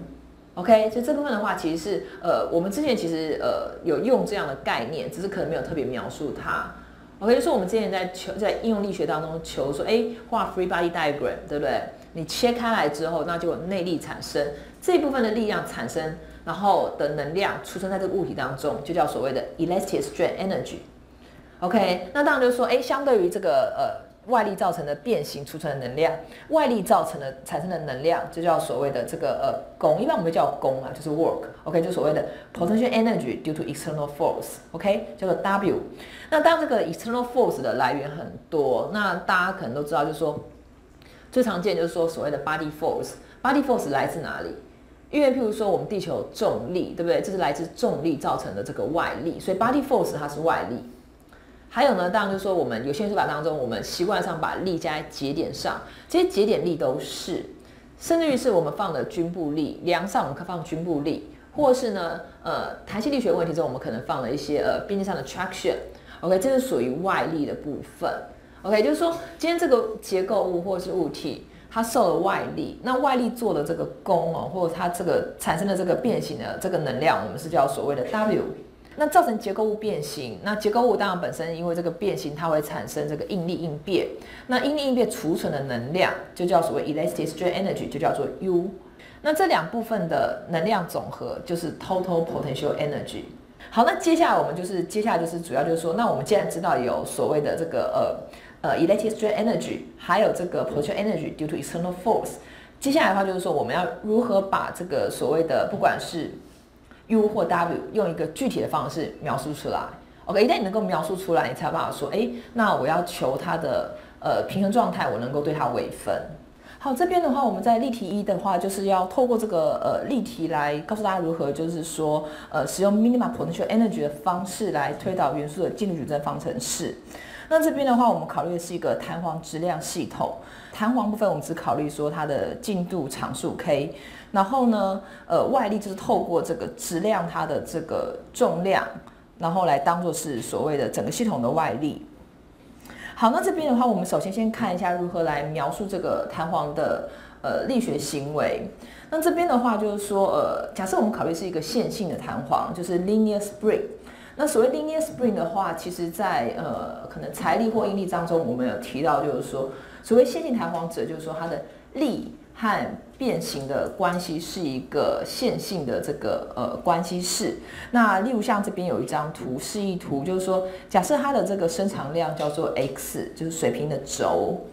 OK，所以这部分的话，其实是呃我们之前其实呃有用这样的概念，只是可能没有特别描述它。OK，就是我们之前在求在应用力学当中求说，哎，画 free body diagram，对不对？你切开来之后，那就有内力产生，这一部分的力量产生，然后的能量储存在这个物体当中，就叫所谓的 elastic strain energy。OK，那当然就是说，哎，相对于这个呃外力造成的变形储存的能量，外力造成的产生的能量，就叫所谓的这个呃功，一般我们会叫功啊，就是 work，OK，就所谓的 potential energy due to external force，OK，叫做 W。那当这个 external force 的来源很多，那大家可能都知道，就是说最常见就是说所谓的 body force，body force 来自哪里？因为譬如说我们地球重力，对不对？这是来自重力造成的这个外力，所以 body force 它是外力。还有呢，当然就是说，我们有些说法当中，我们习惯上把力加在节点上，这些节点力都是，甚至于是我们放的均布力，梁上我们可放均布力，或是呢，呃，弹性力学问题中，我们可能放了一些呃边界上的 traction，OK，这是属于外力的部分，OK，就是说今天这个结构物或是物体，它受了外力，那外力做的这个功哦，或者它这个产生的这个变形的这个能量，我们是叫所谓的 W。那造成结构物变形，那结构物当然本身因为这个变形，它会产生这个应力应变。那应力应变储存的能量就叫所谓 elastic strain energy，就叫做 U。那这两部分的能量总和就是 total potential energy。好，那接下来我们就是接下来就是主要就是说，那我们既然知道有所谓的这个呃呃 elastic strain energy，还有这个 potential energy due to external force，接下来的话就是说我们要如何把这个所谓的不管是 U 或 W 用一个具体的方式描述出来，OK，一旦你能够描述出来，你才有办法说，哎，那我要求它的呃平衡状态，我能够对它微分。好，这边的话，我们在例题一的话，就是要透过这个呃例题来告诉大家如何，就是说呃使用 minimum potential energy 的方式来推导元素的进度矩阵方程式。那这边的话，我们考虑的是一个弹簧质量系统。弹簧部分，我们只考虑说它的进度常数 k。然后呢，呃，外力就是透过这个质量它的这个重量，然后来当做是所谓的整个系统的外力。好，那这边的话，我们首先先看一下如何来描述这个弹簧的呃力学行为。那这边的话就是说，呃，假设我们考虑是一个线性的弹簧，就是 linear spring。那所谓 linear spring 的话，其实在呃可能财力或应力当中，我们有提到，就是说所谓线性弹簧者，就是说它的力。和变形的关系是一个线性的这个呃关系式。那例如像这边有一张图示意图，就是说假设它的这个伸长量叫做 x，就是水平的轴。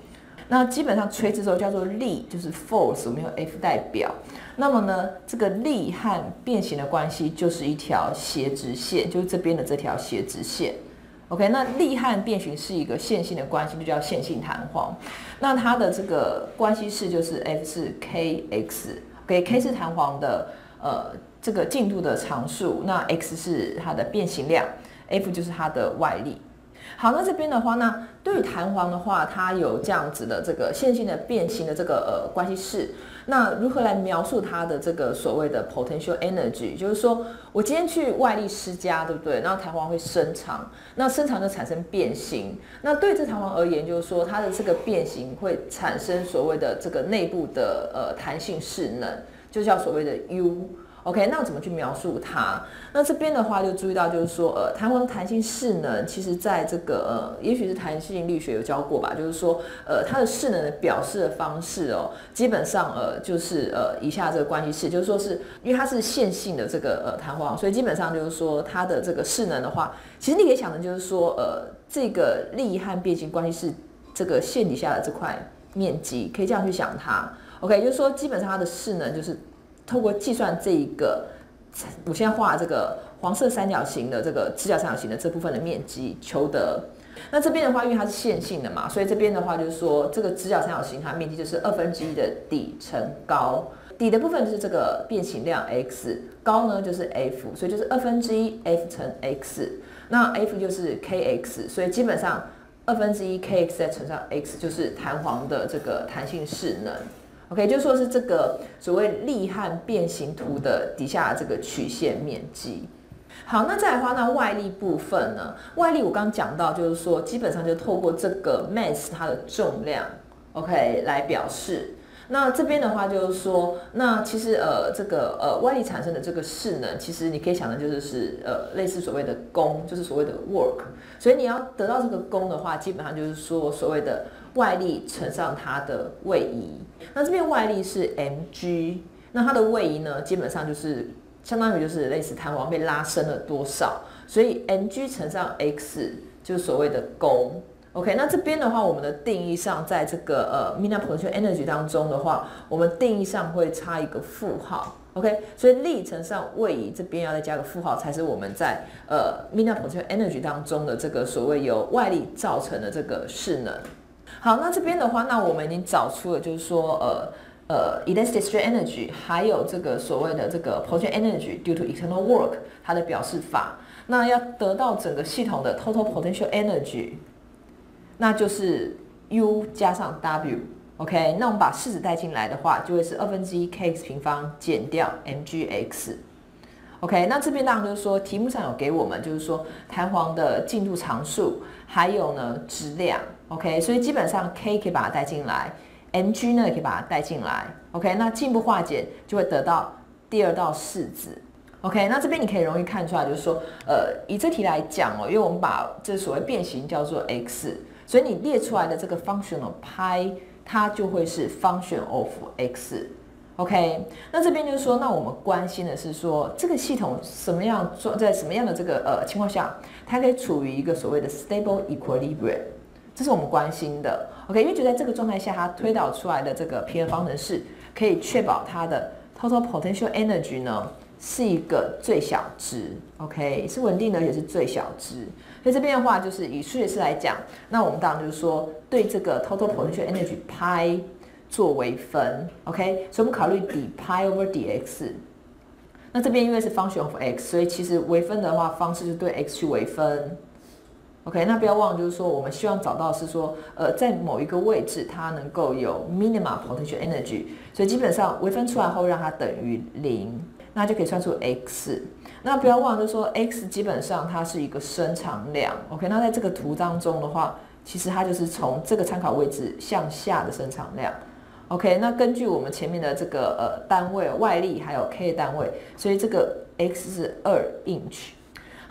那基本上垂直轴叫做力，就是 force，我们用 F 代表。那么呢，这个力和变形的关系就是一条斜直线，就是这边的这条斜直线。OK，那力和变形是一个线性的关系，就叫线性弹簧。那它的这个关系式就是 F 是 Kx，OK，K 是弹簧的呃这个进度的常数，那 x 是它的变形量，F 就是它的外力。好，那这边的话，那对于弹簧的话，它有这样子的这个线性的变形的这个呃关系式。那如何来描述它的这个所谓的 potential energy？就是说我今天去外力施加，对不对？然后弹簧会伸长，那伸长就产生变形。那对这弹簧而言，就是说它的这个变形会产生所谓的这个内部的呃弹性势能，就叫所谓的 U。OK，那怎么去描述它？那这边的话就注意到，就是说，呃，弹簧的弹性势能，其实在这个呃，也许是弹性力学有教过吧，就是说，呃，它的势能的表示的方式哦，基本上呃，就是呃，以下这个关系式，就是说是因为它是线性的这个呃弹簧，所以基本上就是说它的这个势能的话，其实你可以想的就是说，呃，这个力和变形关系是这个线底下的这块面积，可以这样去想它。OK，就是说基本上它的势能就是。透过计算这一个，我现在画这个黄色三角形的这个直角三角形的这部分的面积，求得。那这边的话，因为它是线性的嘛，所以这边的话就是说，这个直角三角形它面积就是二分之一的底乘高，底的部分就是这个变形量 x，高呢就是 f，所以就是二分之一 f 乘 x，那 f 就是 kx，所以基本上二分之一 kx 再乘上 x 就是弹簧的这个弹性势能。OK，就说是这个所谓力和变形图的底下这个曲线面积。好，那再来话，那外力部分呢？外力我刚讲到，就是说基本上就透过这个 mass 它的重量，OK 来表示。那这边的话就是说，那其实呃这个呃外力产生的这个势能，其实你可以想的就是是呃类似所谓的功，就是所谓的 work。所以你要得到这个功的话，基本上就是说所谓的外力乘上它的位移。那这边外力是 mg，那它的位移呢，基本上就是相当于就是类似弹簧被拉伸了多少，所以 mg 乘上 x 就是所谓的功 OK，那这边的话，我们的定义上，在这个呃 m i n a potential energy 当中的话，我们定义上会差一个负号。OK，所以力程上位移这边要再加个负号，才是我们在呃 m i n a potential energy 当中的这个所谓由外力造成的这个势能。好，那这边的话，那我们已经找出了，就是说呃呃 elastic strain energy，还有这个所谓的这个 potential energy due to external work 它的表示法。那要得到整个系统的 total potential energy。那就是 U 加上 W，OK，那我们把式子带进来的话，就会是二分之一 kx 平方减掉 mgx，OK，那这边当然就是说题目上有给我们，就是说弹簧的进度常数，还有呢质量，OK，所以基本上 k 可以把它带进来，mg 呢也可以把它带进来，OK，那进一步化简就会得到第二道式子。OK，那这边你可以容易看出来，就是说，呃，以这题来讲哦，因为我们把这所谓变形叫做 x。所以你列出来的这个 functional pi，它就会是 function of x，OK？那这边就是说，那我们关心的是说，这个系统什么样做，在什么样的这个呃情况下，它可以处于一个所谓的 stable equilibrium，这是我们关心的，OK？因为就在这个状态下，它推导出来的这个平衡方程式，可以确保它的 total potential energy 呢是一个最小值，OK？是稳定的，也是最小值。所以这边的话，就是以数学式来讲，那我们当然就是说，对这个 total potential energy pi 做微分，OK？所以我们考虑 d pi over dx。那这边因为是 function of x，所以其实微分的话方式是对 x 去微分，OK？那不要忘，就是说我们希望找到是说，呃，在某一个位置它能够有 minimum potential energy，所以基本上微分出来后让它等于零，那就可以算出 x。那不要忘，就是说 x 基本上它是一个伸长量，OK？那在这个图当中的话，其实它就是从这个参考位置向下的伸长量，OK？那根据我们前面的这个呃单位外力还有 k 单位，所以这个 x 是二 inch。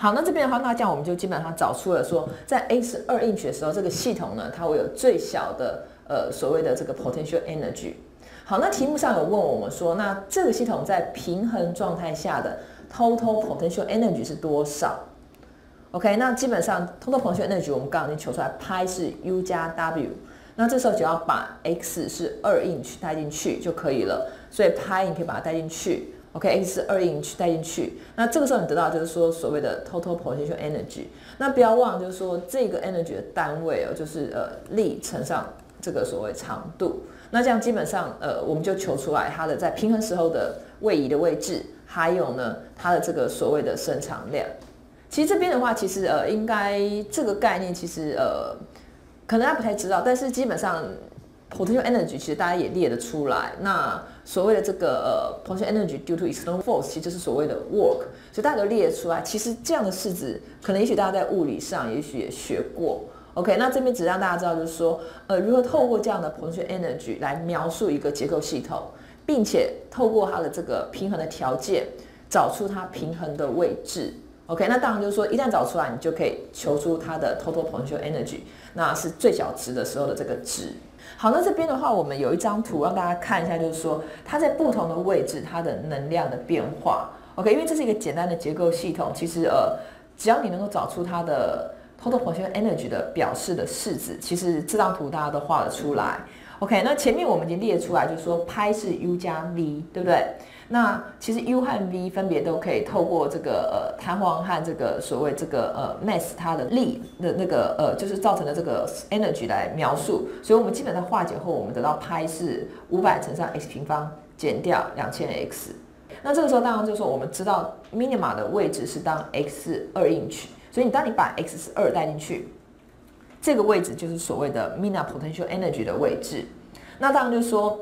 好，那这边的话，那这样我们就基本上找出了说，在 x 二 inch 的时候，这个系统呢，它会有最小的呃所谓的这个 potential energy。好，那题目上有问我们说，那这个系统在平衡状态下的 Total potential energy 是多少？OK，那基本上 total potential energy 我们刚刚已经求出来，派是 U 加 W，那这时候只要把 x 是二 inch 带进去就可以了，所以派你可以把它带进去，OK，x 是二 inch 带进去，那这个时候你得到就是说所谓的 total potential energy，那不要忘就是说这个 energy 的单位哦，就是呃力乘上这个所谓长度，那这样基本上呃我们就求出来它的在平衡时候的位移的位置。还有呢，它的这个所谓的伸长量，其实这边的话，其实呃，应该这个概念其实呃，可能大家不太知道，但是基本上 potential energy 其实大家也列得出来。那所谓的这个呃 potential energy due to external force，其实就是所谓的 work，所以大家都列得出来。其实这样的式子，可能也许大家在物理上也许也学过。OK，那这边只让大家知道，就是说呃，如何透过这样的 potential energy 来描述一个结构系统。并且透过它的这个平衡的条件，找出它平衡的位置。OK，那当然就是说，一旦找出来，你就可以求出它的 total potential energy，那是最小值的时候的这个值。好，那这边的话，我们有一张图让大家看一下，就是说它在不同的位置它的能量的变化。OK，因为这是一个简单的结构系统，其实呃，只要你能够找出它的 total potential energy 的表示的式子，其实这张图大家都画得出来。OK，那前面我们已经列出来，就是说拍是 U 加 V，对不对？那其实 U 和 V 分别都可以透过这个呃弹簧和这个所谓这个呃 mass 它的力的那个呃就是造成的这个 energy 来描述，所以我们基本上化解后，我们得到拍是五百乘上 x 平方减掉两千 x。那这个时候当然就是说我们知道 minima 的位置是当 x 二 inch，所以你当你把 x 是二带进去。这个位置就是所谓的 m i n a potential energy 的位置。那当然就是说，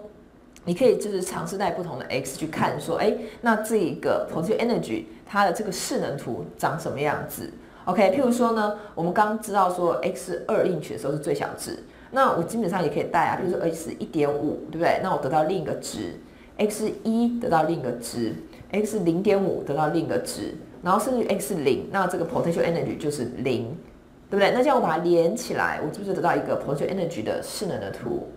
你可以就是尝试带不同的 x 去看，说，哎，那这一个 potential energy 它的这个势能图长什么样子？OK，譬如说呢，我们刚知道说 x 二 inch 的时候是最小值，那我基本上也可以带啊，比如说 x 一点五，对不对？那我得到另一个值，x 一得到另一个值，x 零点五得到另一个值，然后甚至 x 零，那这个 potential energy 就是零。对不对？那这样我把它连起来，我是不是得到一个 potential energy 的势能的图？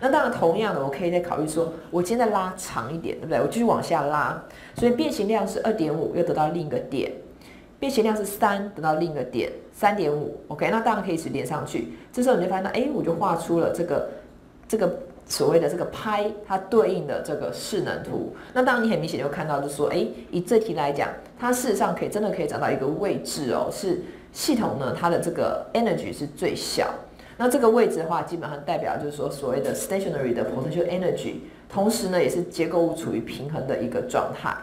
那当然，同样的，我可以再考虑说，我今天再拉长一点，对不对？我继续往下拉，所以变形量是二点五，又得到另一个点变形量是三，得到另一个点三点五，OK，那当然可以一直连上去。这时候你就发现到，哎，我就画出了这个这个所谓的这个拍它对应的这个势能图。那当然你很明显就看到，就是说，哎，以这题来讲，它事实上可以真的可以找到一个位置哦，是系统呢它的这个 energy 是最小。那这个位置的话，基本上代表就是说所谓的 stationary 的 potential energy，同时呢也是结构物处于平衡的一个状态。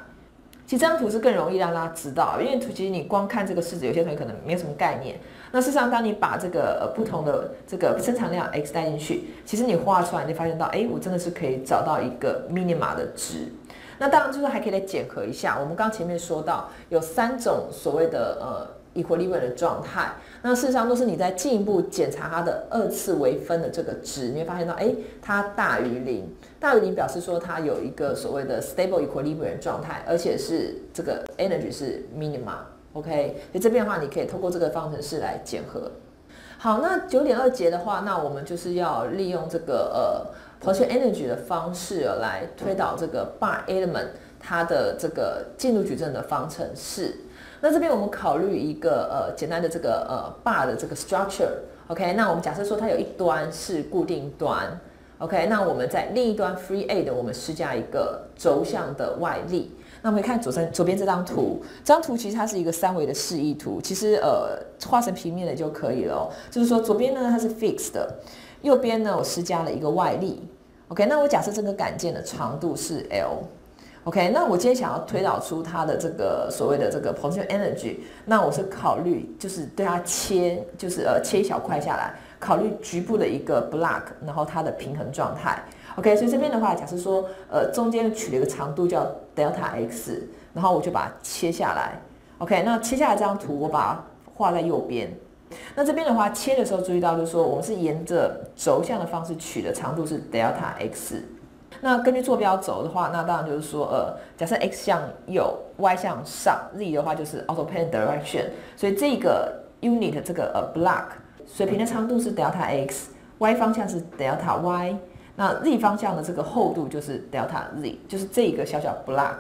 其实这张图是更容易让大家知道，因为图其实你光看这个式子，有些同学可能没有什么概念。那事实上，当你把这个呃不同的这个生产量 x 带进去，其实你画出来，你发现到，哎，我真的是可以找到一个 minima 的值。那当然就是还可以来检核一下。我们刚前面说到有三种所谓的呃。Equilibrium 的状态，那事实上都是你在进一步检查它的二次微分的这个值，你会发现到，哎，它大于零，大于零表示说它有一个所谓的 stable equilibrium 状态，而且是这个 energy 是 minima，OK，所以这边的话，你可以通过这个方程式来检核。好，那九点二节的话，那我们就是要利用这个呃 potential energy 的方式来推导这个 bar element 它的这个进度矩阵的方程式。那这边我们考虑一个呃简单的这个呃 bar 的这个 structure，OK？那我们假设说它有一端是固定端，OK？那我们在另一端 free a 的我们施加一个轴向的外力。那我们看左上左边这张图，这张图其实它是一个三维的示意图，其实呃画成平面的就可以了。就是说左边呢它是 fixed 的，右边呢我施加了一个外力，OK？那我假设这个杆件的长度是 L。OK，那我今天想要推导出它的这个所谓的这个 potential energy，那我是考虑就是对它切，就是呃切一小块下来，考虑局部的一个 block，然后它的平衡状态。OK，所以这边的话，假设说呃中间取了一个长度叫 delta x，然后我就把它切下来。OK，那切下来这张图我把它画在右边。那这边的话切的时候注意到就是说我们是沿着轴向的方式取的长度是 delta x。那根据坐标轴的话，那当然就是说，呃，假设 x 向右，y 向上，z 的话就是 auto pan direction。所以这个 unit 这个呃 block 水平的长度是 delta x，y 方向是 delta y，那 z 方向的这个厚度就是 delta z，就是这个小小 block。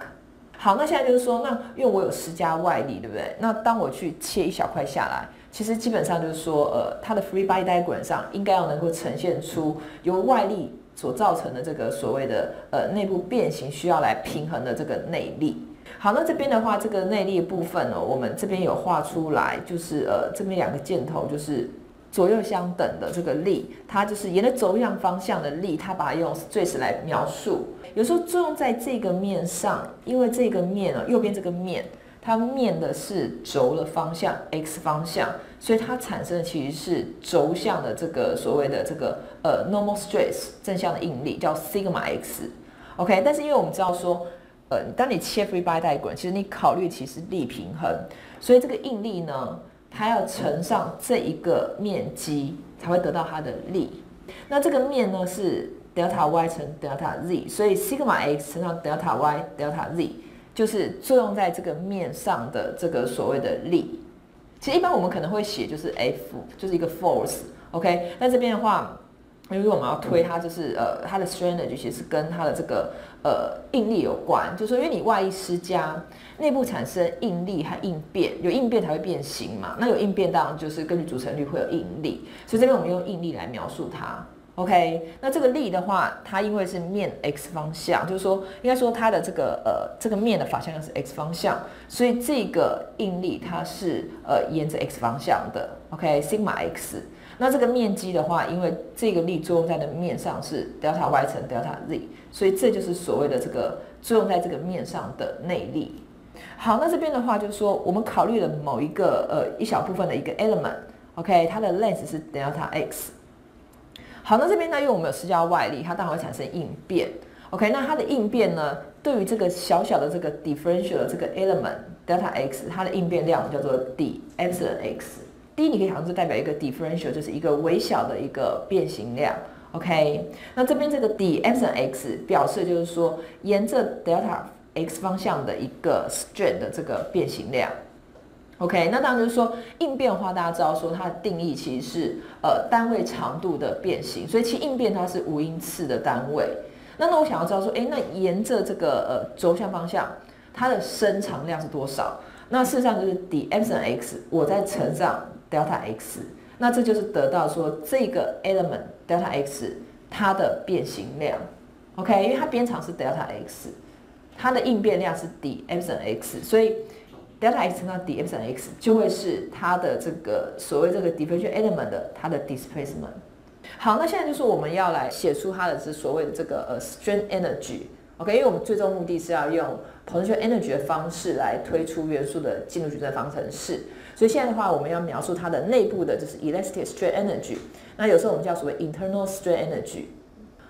好，那现在就是说，那因为我有施加外力，对不对？那当我去切一小块下来，其实基本上就是说，呃，它的 free body diagram 上应该要能够呈现出由外力。所造成的这个所谓的呃内部变形需要来平衡的这个内力。好，那这边的话，这个内力部分呢，我们这边有画出来，就是呃这边两个箭头就是左右相等的这个力，它就是沿着轴向方向的力，它把它用 stress 来描述。有时候作用在这个面上，因为这个面啊，右边这个面。它面的是轴的方向，x 方向，所以它产生的其实是轴向的这个所谓的这个呃 normal stress 正向的应力，叫 sigma x，OK。但是因为我们知道说，呃，当你切 free body 带滚其实你考虑其实力平衡，所以这个应力呢，它要乘上这一个面积才会得到它的力。那这个面呢是 delta y 乘 delta z，所以 sigma x 乘上 delta y delta z。就是作用在这个面上的这个所谓的力，其实一般我们可能会写就是 F，就是一个 force，OK。那这边的话，因为我们要推它，就是呃它的 strain energy 其实跟它的这个呃应力有关，就是说因为你外力施加，内部产生应力和应变，有应变才会变形嘛。那有应变当然就是根据组成率会有应力，所以这边我们用应力来描述它。OK，那这个力的话，它因为是面 x 方向，就是说，应该说它的这个呃这个面的法向量是 x 方向，所以这个应力它是呃沿着 x 方向的。OK，sigma x。那这个面积的话，因为这个力作用在的面上是 delta y 乘 delta z，所以这就是所谓的这个作用在这个面上的内力。好，那这边的话就是说，我们考虑了某一个呃一小部分的一个 element，OK，它的 length 是 delta x。好，那这边呢，因为我们有施加外力，它当然会产生应变。OK，那它的应变呢，对于这个小小的这个 differential 的这个 element delta x，它的应变量叫做 d epsilon x。D 你可以想象是代表一个 differential，就是一个微小的一个变形量。OK，那这边这个 d epsilon x 表示就是说，沿着 delta x 方向的一个 strain 的这个变形量。OK，那当然就是说应变的话，大家知道说它的定义其实是呃单位长度的变形，所以其应变它是无因次的单位。那那我想要知道说，哎，那沿着这个呃轴向方向，它的伸长量是多少？那事实上就是 dxn x，我再乘上 delta x，那这就是得到说这个 element delta x 它的变形量，OK，因为它边长是 delta x，它的应变量是 dxn x，所以 delta x 乘上 d epsilon x 就会是它的这个所谓这个 differential element 的它的 displacement。好，那现在就是我们要来写出它的是所谓的这个呃 strain energy，OK，因为我们最终目的是要用 potential energy 的方式来推出元素的进入矩阵方程式，所以现在的话我们要描述它的内部的就是 elastic strain energy，那有时候我们叫所谓 internal strain energy。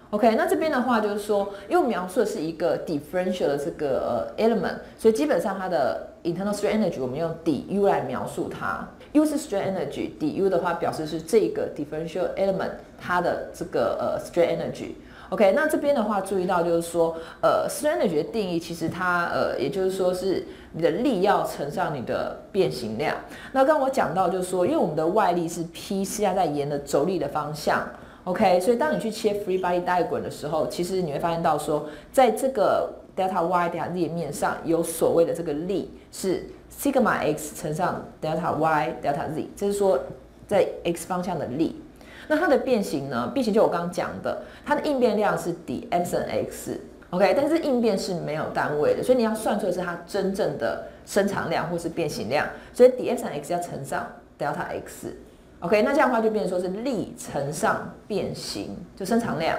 OK，那这边的话就是说，因为我描述的是一个 differential 的这个呃 element，所以基本上它的 internal strain energy，我们用 dU 来描述它。U 是 strain energy，dU 的话表示是这个 differential element 它的这个呃 strain energy。OK，那这边的话注意到就是说，呃，strain energy 的定义其实它呃，也就是说是你的力要乘上你的变形量。那刚我讲到就是说，因为我们的外力是 P 施加在沿着轴力的方向。OK，所以当你去切 free body diagon 的时候，其实你会发现到说，在这个 delta y 的裂面上有所谓的这个力，是 sigma x 乘上 delta y delta z，这是说在 x 方向的力。那它的变形呢？变形就我刚刚讲的，它的应变量是 d m s n x。OK，但是应变是没有单位的，所以你要算出来是它真正的伸长量或是变形量，所以 d m s n x 要乘上 delta x。OK，那这样的话就变成说是力乘上变形，就伸长量。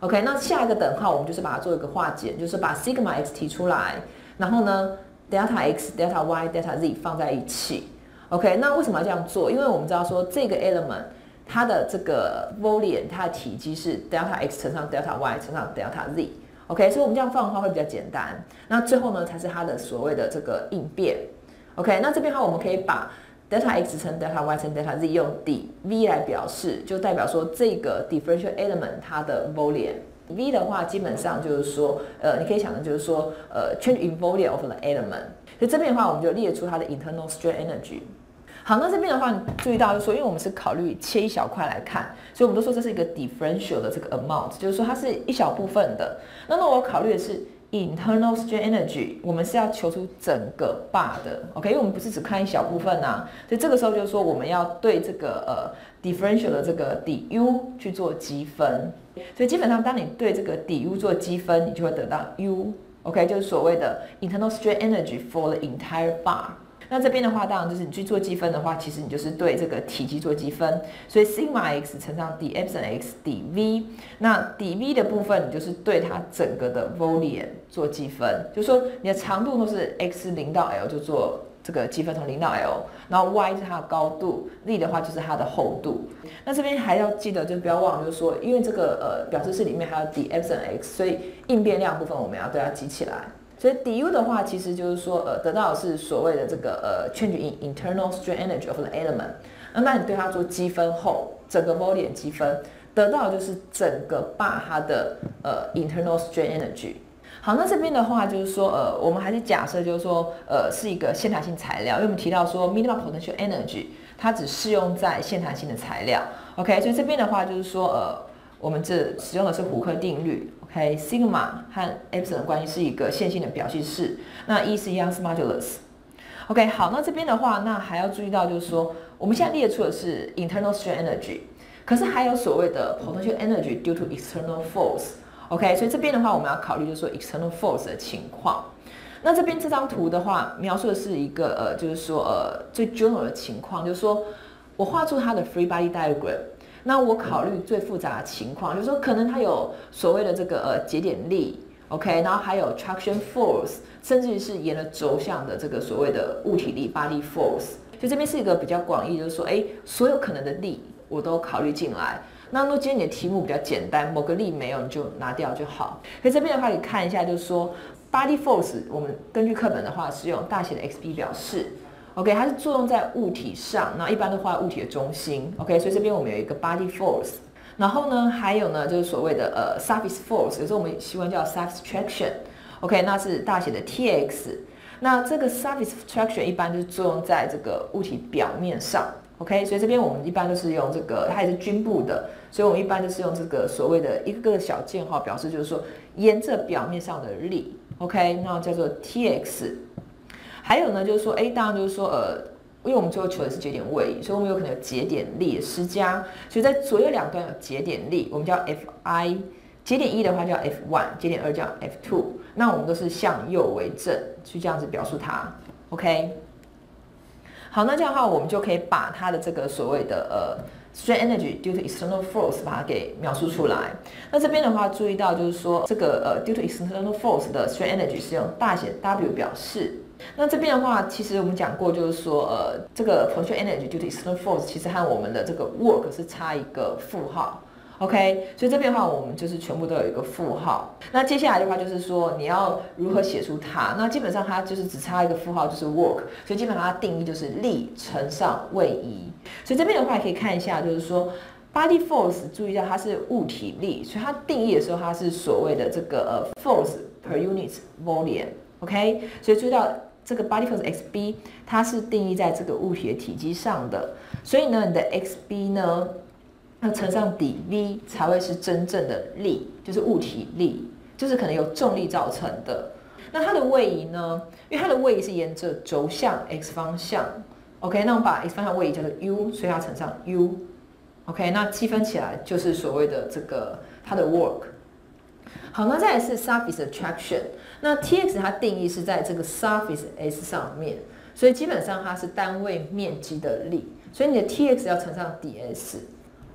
OK，那下一个等号我们就是把它做一个化简，就是把 sigma x 提出来，然后呢 delta x、delta y、delta z 放在一起。OK，那为什么要这样做？因为我们知道说这个 element 它的这个 volume 它的体积是 delta x 乘上 delta y 乘上 delta z。OK，所以我们这样放的话会比较简单。那最后呢才是它的所谓的这个应变。OK，那这边的话我们可以把 delta x 乘 delta y 乘 delta z 用 dv 来表示，就代表说这个 differential element 它的 volume。V 的话基本上就是说，呃，你可以想的就是说，呃，change in volume of the element。所以这边的话，我们就列出它的 internal strain energy。好，那这边的话，你注意到就是说，因为我们是考虑切一小块来看，所以我们都说这是一个 differential 的这个 amount，就是说它是一小部分的。那么我考虑的是。Internal strain energy，我们是要求出整个 bar 的，OK？因为我们不是只看一小部分呐，所以这个时候就是说我们要对这个呃 differential 的这个 du 去做积分，所以基本上当你对这个 du 做积分，你就会得到 u，OK？就是所谓的 internal strain energy for the entire bar。那这边的话，当然就是你去做积分的话，其实你就是对这个体积做积分，所以 sigma x 乘上 d epsilon x dv，那 dv 的部分你就是对它整个的 volume 做积分，就说你的长度都是 x 零到 l 就做这个积分，从零到 l，然后 y 是它的高度，z 的话就是它的厚度。那这边还要记得，就不要忘了，就是说，因为这个呃表示式里面还有 d epsilon x，所以应变量部分我们要都要记起来。所以 du 的话，其实就是说，呃，得到的是所谓的这个呃 change in internal strain energy of the element。那那你对它做积分后，整个 volume 积分，得到的就是整个把它的呃 internal strain energy。好，那这边的话就是说，呃，我们还是假设就是说，呃，是一个线弹性材料，因为我们提到说 minimal potential energy 它只适用在线弹性的材料。OK，所以这边的话就是说，呃，我们这使用的是胡克定律。OK sigma 和 epsilon 的关系是一个线性的表示式，那 E 是 Young's modulus。OK，好，那这边的话，那还要注意到就是说，我们现在列出的是 internal strain energy，可是还有所谓的 potential energy due to external force。OK，所以这边的话，我们要考虑就是说 external force 的情况。那这边这张图的话，描述的是一个呃，就是说呃最 general 的情况，就是说我画出它的 free body diagram。那我考虑最复杂的情况，就是说可能它有所谓的这个呃节点力，OK，然后还有 traction force，甚至于是沿着轴向的这个所谓的物体力 body force。就这边是一个比较广义，就是说，哎，所有可能的力我都考虑进来。那如果今天你的题目比较简单，某个力没有你就拿掉就好。所以这边的话，你看一下，就是说 body force，我们根据课本的话是用大写的 XB 表示。OK，它是作用在物体上，那一般都画物体的中心。OK，所以这边我们有一个 body force，然后呢，还有呢，就是所谓的呃 surface force，有时候我们习惯叫 surface traction。OK，那是大写的 Tx。那这个 surface traction 一般就是作用在这个物体表面上。OK，所以这边我们一般都是用这个，它也是均部的，所以我们一般就是用这个所谓的一个个小箭号表示，就是说沿着表面上的力。OK，那叫做 Tx。还有呢，就是说，哎，当然就是说，呃，因为我们最后求的是节点位移，所以我们有可能有节点力的施加，所以在左右两端有节点力，我们叫 Fi。节点一的话叫 F one，节点二叫 F two。那我们都是向右为正，去这样子表述它。OK。好，那这样的话，我们就可以把它的这个所谓的呃，strain energy due to external force 把它给描述出来。那这边的话，注意到就是说，这个呃，due to external force 的 strain energy 是用大写 W 表示。那这边的话，其实我们讲过，就是说，呃，这个 potential energy due to external force 其实和我们的这个 work 是差一个负号。OK，所以这边的话，我们就是全部都有一个负号。那接下来的话，就是说你要如何写出它？那基本上它就是只差一个负号，就是 work。所以基本上它定义就是力乘上位移。所以这边的话可以看一下，就是说 body force，注意到它是物体力，所以它定义的时候它是所谓的这个呃 force per unit volume。OK，所以注意到这个 body force xb，它是定义在这个物体的体积上的。所以呢，你的 xb 呢？那乘上底 v 才会是真正的力，就是物体力，就是可能有重力造成的。那它的位移呢？因为它的位移是沿着轴向 x 方向，OK，那我们把 x 方向位移叫做 u，所以要乘上 u，OK，那积分起来就是所谓的这个它的 work。好，那再来是 surface attraction，那 Tx 它定义是在这个 surface s 上面，所以基本上它是单位面积的力，所以你的 Tx 要乘上 ds。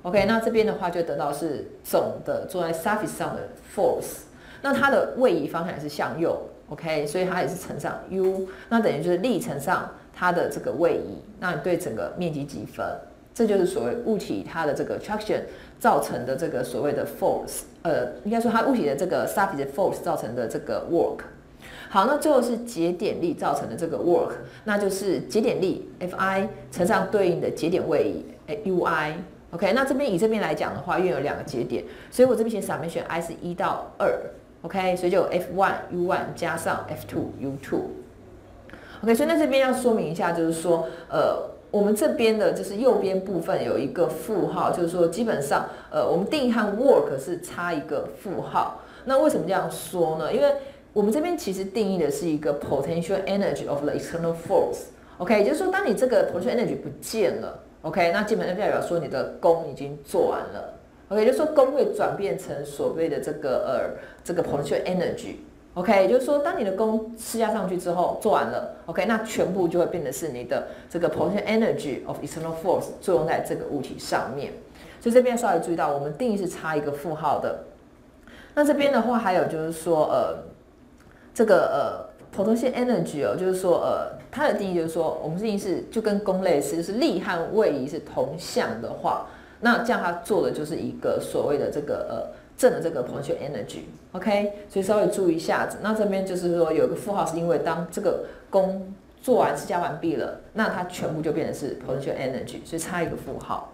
OK，那这边的话就得到是总的坐在 surface 上的 force，那它的位移方向也是向右，OK，所以它也是乘上 u，那等于就是力乘上它的这个位移，那你对整个面积积分，这就是所谓物体它的这个 traction 造成的这个所谓的 force，呃，应该说它物体的这个 surface force 造成的这个 work。好，那最后是节点力造成的这个 work，那就是节点力 Fi 乘上对应的节点位移 Ui。OK，那这边以这边来讲的话，因为有两个节点，所以我这边写 summation i 是一到二，OK，所以就 f one u one 加上 f two u two。OK，所以那这边要说明一下，就是说，呃，我们这边的就是右边部分有一个负号，就是说基本上，呃，我们定义和 work 是差一个负号。那为什么这样说呢？因为我们这边其实定义的是一个 potential energy of the external force，OK，就是说当你这个 potential energy 不见了。OK，那基本上代表说你的功已经做完了。OK，就是说功会转变成所谓的这个呃这个 potential energy。OK，也就是说当你的功施加上去之后做完了，OK，那全部就会变得是你的这个 potential energy of external force 作用在这个物体上面。所以这边稍微注意到，我们定义是差一个负号的。那这边的话还有就是说呃这个呃。potential energy 哦，就是说，呃，它的定义就是说，我们定义是就跟功类似，就是力和位移是同向的话，那这样它做的就是一个所谓的这个呃正的这个 potential energy，OK，所以稍微注意一下子。那这边就是说有一个负号，是因为当这个功做完施加完毕了，那它全部就变成是 potential energy，所以差一个负号。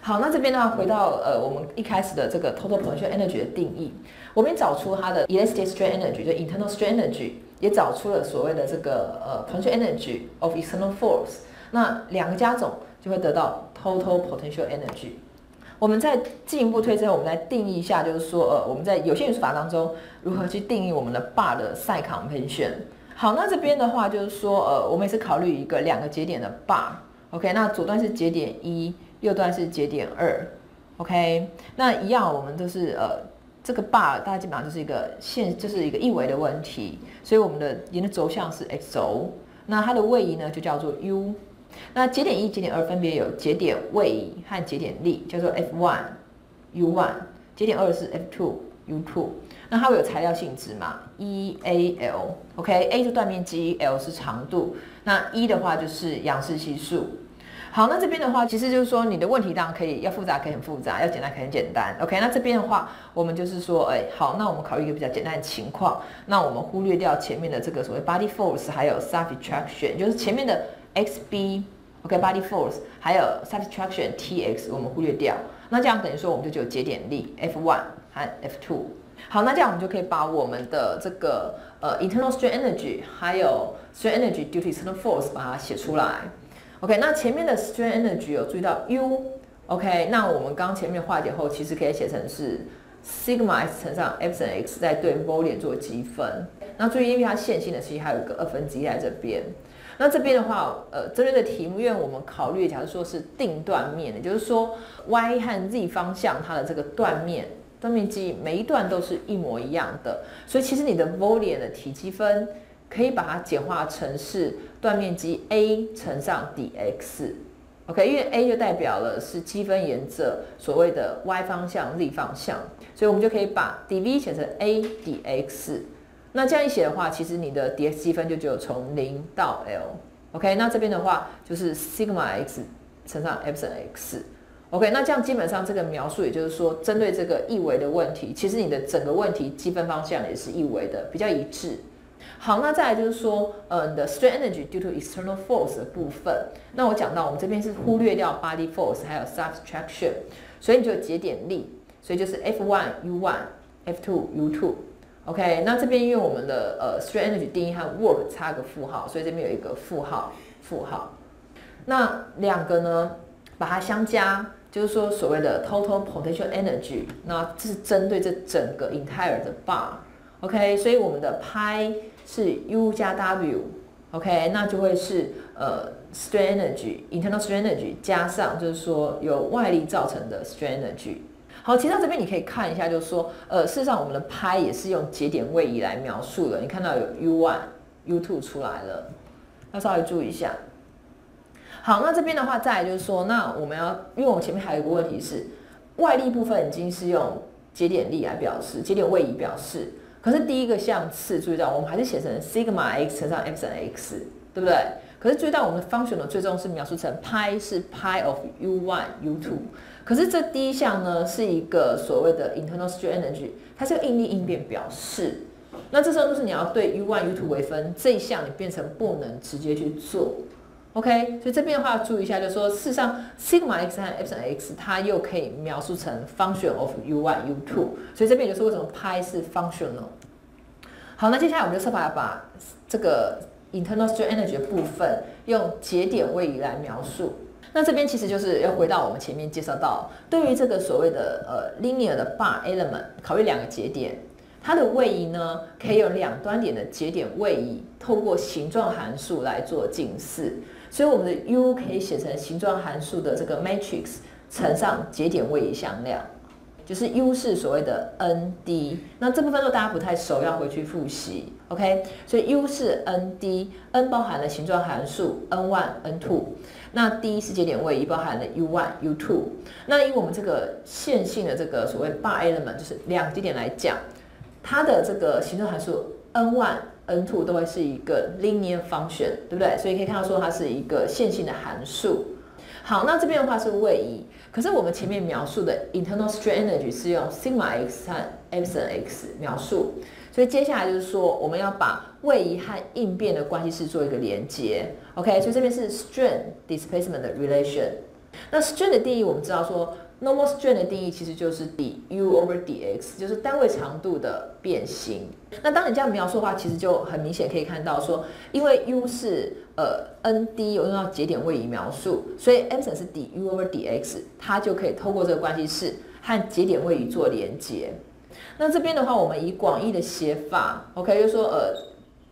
好，那这边的话回到呃我们一开始的这个 total potential energy 的定义，我们找出它的 elastic strain energy，就 internal strain energy。也找出了所谓的这个呃 potential energy of external force，那两个加总就会得到 total potential energy。我们再进一步推之后，我们来定义一下，就是说呃我们在有限元素法当中如何去定义我们的 bar 的 side convention。好，那这边的话就是说呃我们也是考虑一个两个节点的 bar，OK，那左端是节点一，右端是节点二，OK，那一样我们都是呃。这个 bar 大家基本上就是一个线，就是一个一维的问题，所以我们的沿的轴向是 x 轴，那它的位移呢就叫做 u。那节点一、节点二分别有节点位移和节点力，叫做 f one、u one。节点二是 f two、u two。那它会有材料性质嘛？E、A、L，OK，A 是断面积，L 是长度，那 E 的话就是杨氏系数。好，那这边的话，其实就是说你的问题当然可以要复杂可以很复杂，要简单可以很简单。OK，那这边的话，我们就是说，哎，好，那我们考虑一个比较简单的情况，那我们忽略掉前面的这个所谓 body force，还有 surface traction，就是前面的 xb，OK，body force，还有 surface traction tx，我们忽略掉。那这样等于说我们就只有节点力 f one 和 f two。好，那这样我们就可以把我们的这个呃 internal strain energy，还有 strain energy due to external force 把它写出来。OK，那前面的 strain energy 有注意到 U，OK，那我们刚前面化解后，其实可以写成是 sigma s 乘上 epsilon x 在对 volume 做积分。那注意，因为它线性的，其实还有一个二分之一在这边。那这边的话，呃，针对的题目，因为我们考虑，假如说是定断面，也就是说 y 和 z 方向它的这个断面断面积每一段都是一模一样的，所以其实你的 volume 的体积分可以把它简化成是断面积 a 乘上 dx，OK，因为 a 就代表了是积分沿着所谓的 y 方向 z 方向，所以我们就可以把 dv 写成 a dx。那这样一写的话，其实你的 dx 积分就只有从零到 l，OK？那这边的话就是 sigma x 乘上 epsilon x，OK？那这样基本上这个描述，也就是说，针对这个一维的问题，其实你的整个问题积分方向也是一维的，比较一致。好，那再来就是说，呃，你的 strain energy due to external force 的部分，那我讲到我们这边是忽略掉 body force 还有 subtraction，所以你就节点力，所以就是 F1 U1 F2 U2。OK，那这边因为我们的呃 strain energy 定义和 work 差个负号，所以这边有一个负号，负号。那两个呢，把它相加，就是说所谓的 total potential energy，那这是针对这整个 entire 的 bar。OK，所以我们的派是 U 加 W，OK，那就会是呃 strain energy internal strain energy 加上就是说由外力造成的 strain energy。好，其实到这边你可以看一下，就是说，呃，事实上我们的拍也是用节点位移来描述的。你看到有 U one、U two 出来了，要稍微注意一下。好，那这边的话，再来就是说，那我们要，因为我前面还有一个问题是，外力部分已经是用节点力来表示，节点位移表示，可是第一个项次注意到，我们还是写成 sigma x 乘上 epsilon x，对不对？可是注意到我们的 function 的最终是描述成派是派 of U one、U two。可是这第一项呢，是一个所谓的 internal strain energy，它是个应力应变表示。那这时候就是你要对 u one u two 为分，这一项你变成不能直接去做。OK，所以这边的话注意一下，就是说，事实上 sigma x 和 epsilon x 它又可以描述成 function of uiu two 所以这边就是为什么派是 functional。好，那接下来我们就设法把这个 internal strain energy 的部分用节点位移来描述。那这边其实就是要回到我们前面介绍到，对于这个所谓的呃 linear 的 bar element，考虑两个节点，它的位移呢，可以有两端点的节点位移，透过形状函数来做近似，所以我们的 u 可以写成形状函数的这个 matrix 乘上节点位移向量。就是 U 是所谓的 N D，那这部分如果大家不太熟，要回去复习，OK？所以 U 是 N D，N 包含了形状函数 N one N two，那 D 是节点位移，包含了 U one U two。那以我们这个线性的这个所谓 bar element，就是两个节点来讲，它的这个形状函数 N one N two 都会是一个 linear function，对不对？所以可以看到说它是一个线性的函数。好，那这边的话是位移，可是我们前面描述的 internal strain energy 是用 sigma x 和 epsilon x 描述，所以接下来就是说我们要把位移和应变的关系式做一个连接，OK？所以这边是 strain displacement 的 relation。那 strain 的定义我们知道说。Normal strain 的定义其实就是底 u over dx，就是单位长度的变形。那当你这样描述的话，其实就很明显可以看到说，因为 u 是呃 n d 有用到节点位移描述，所以 e m s o n 是底 u over dx，它就可以透过这个关系式和节点位移做连接。那这边的话，我们以广义的写法，OK，就说呃，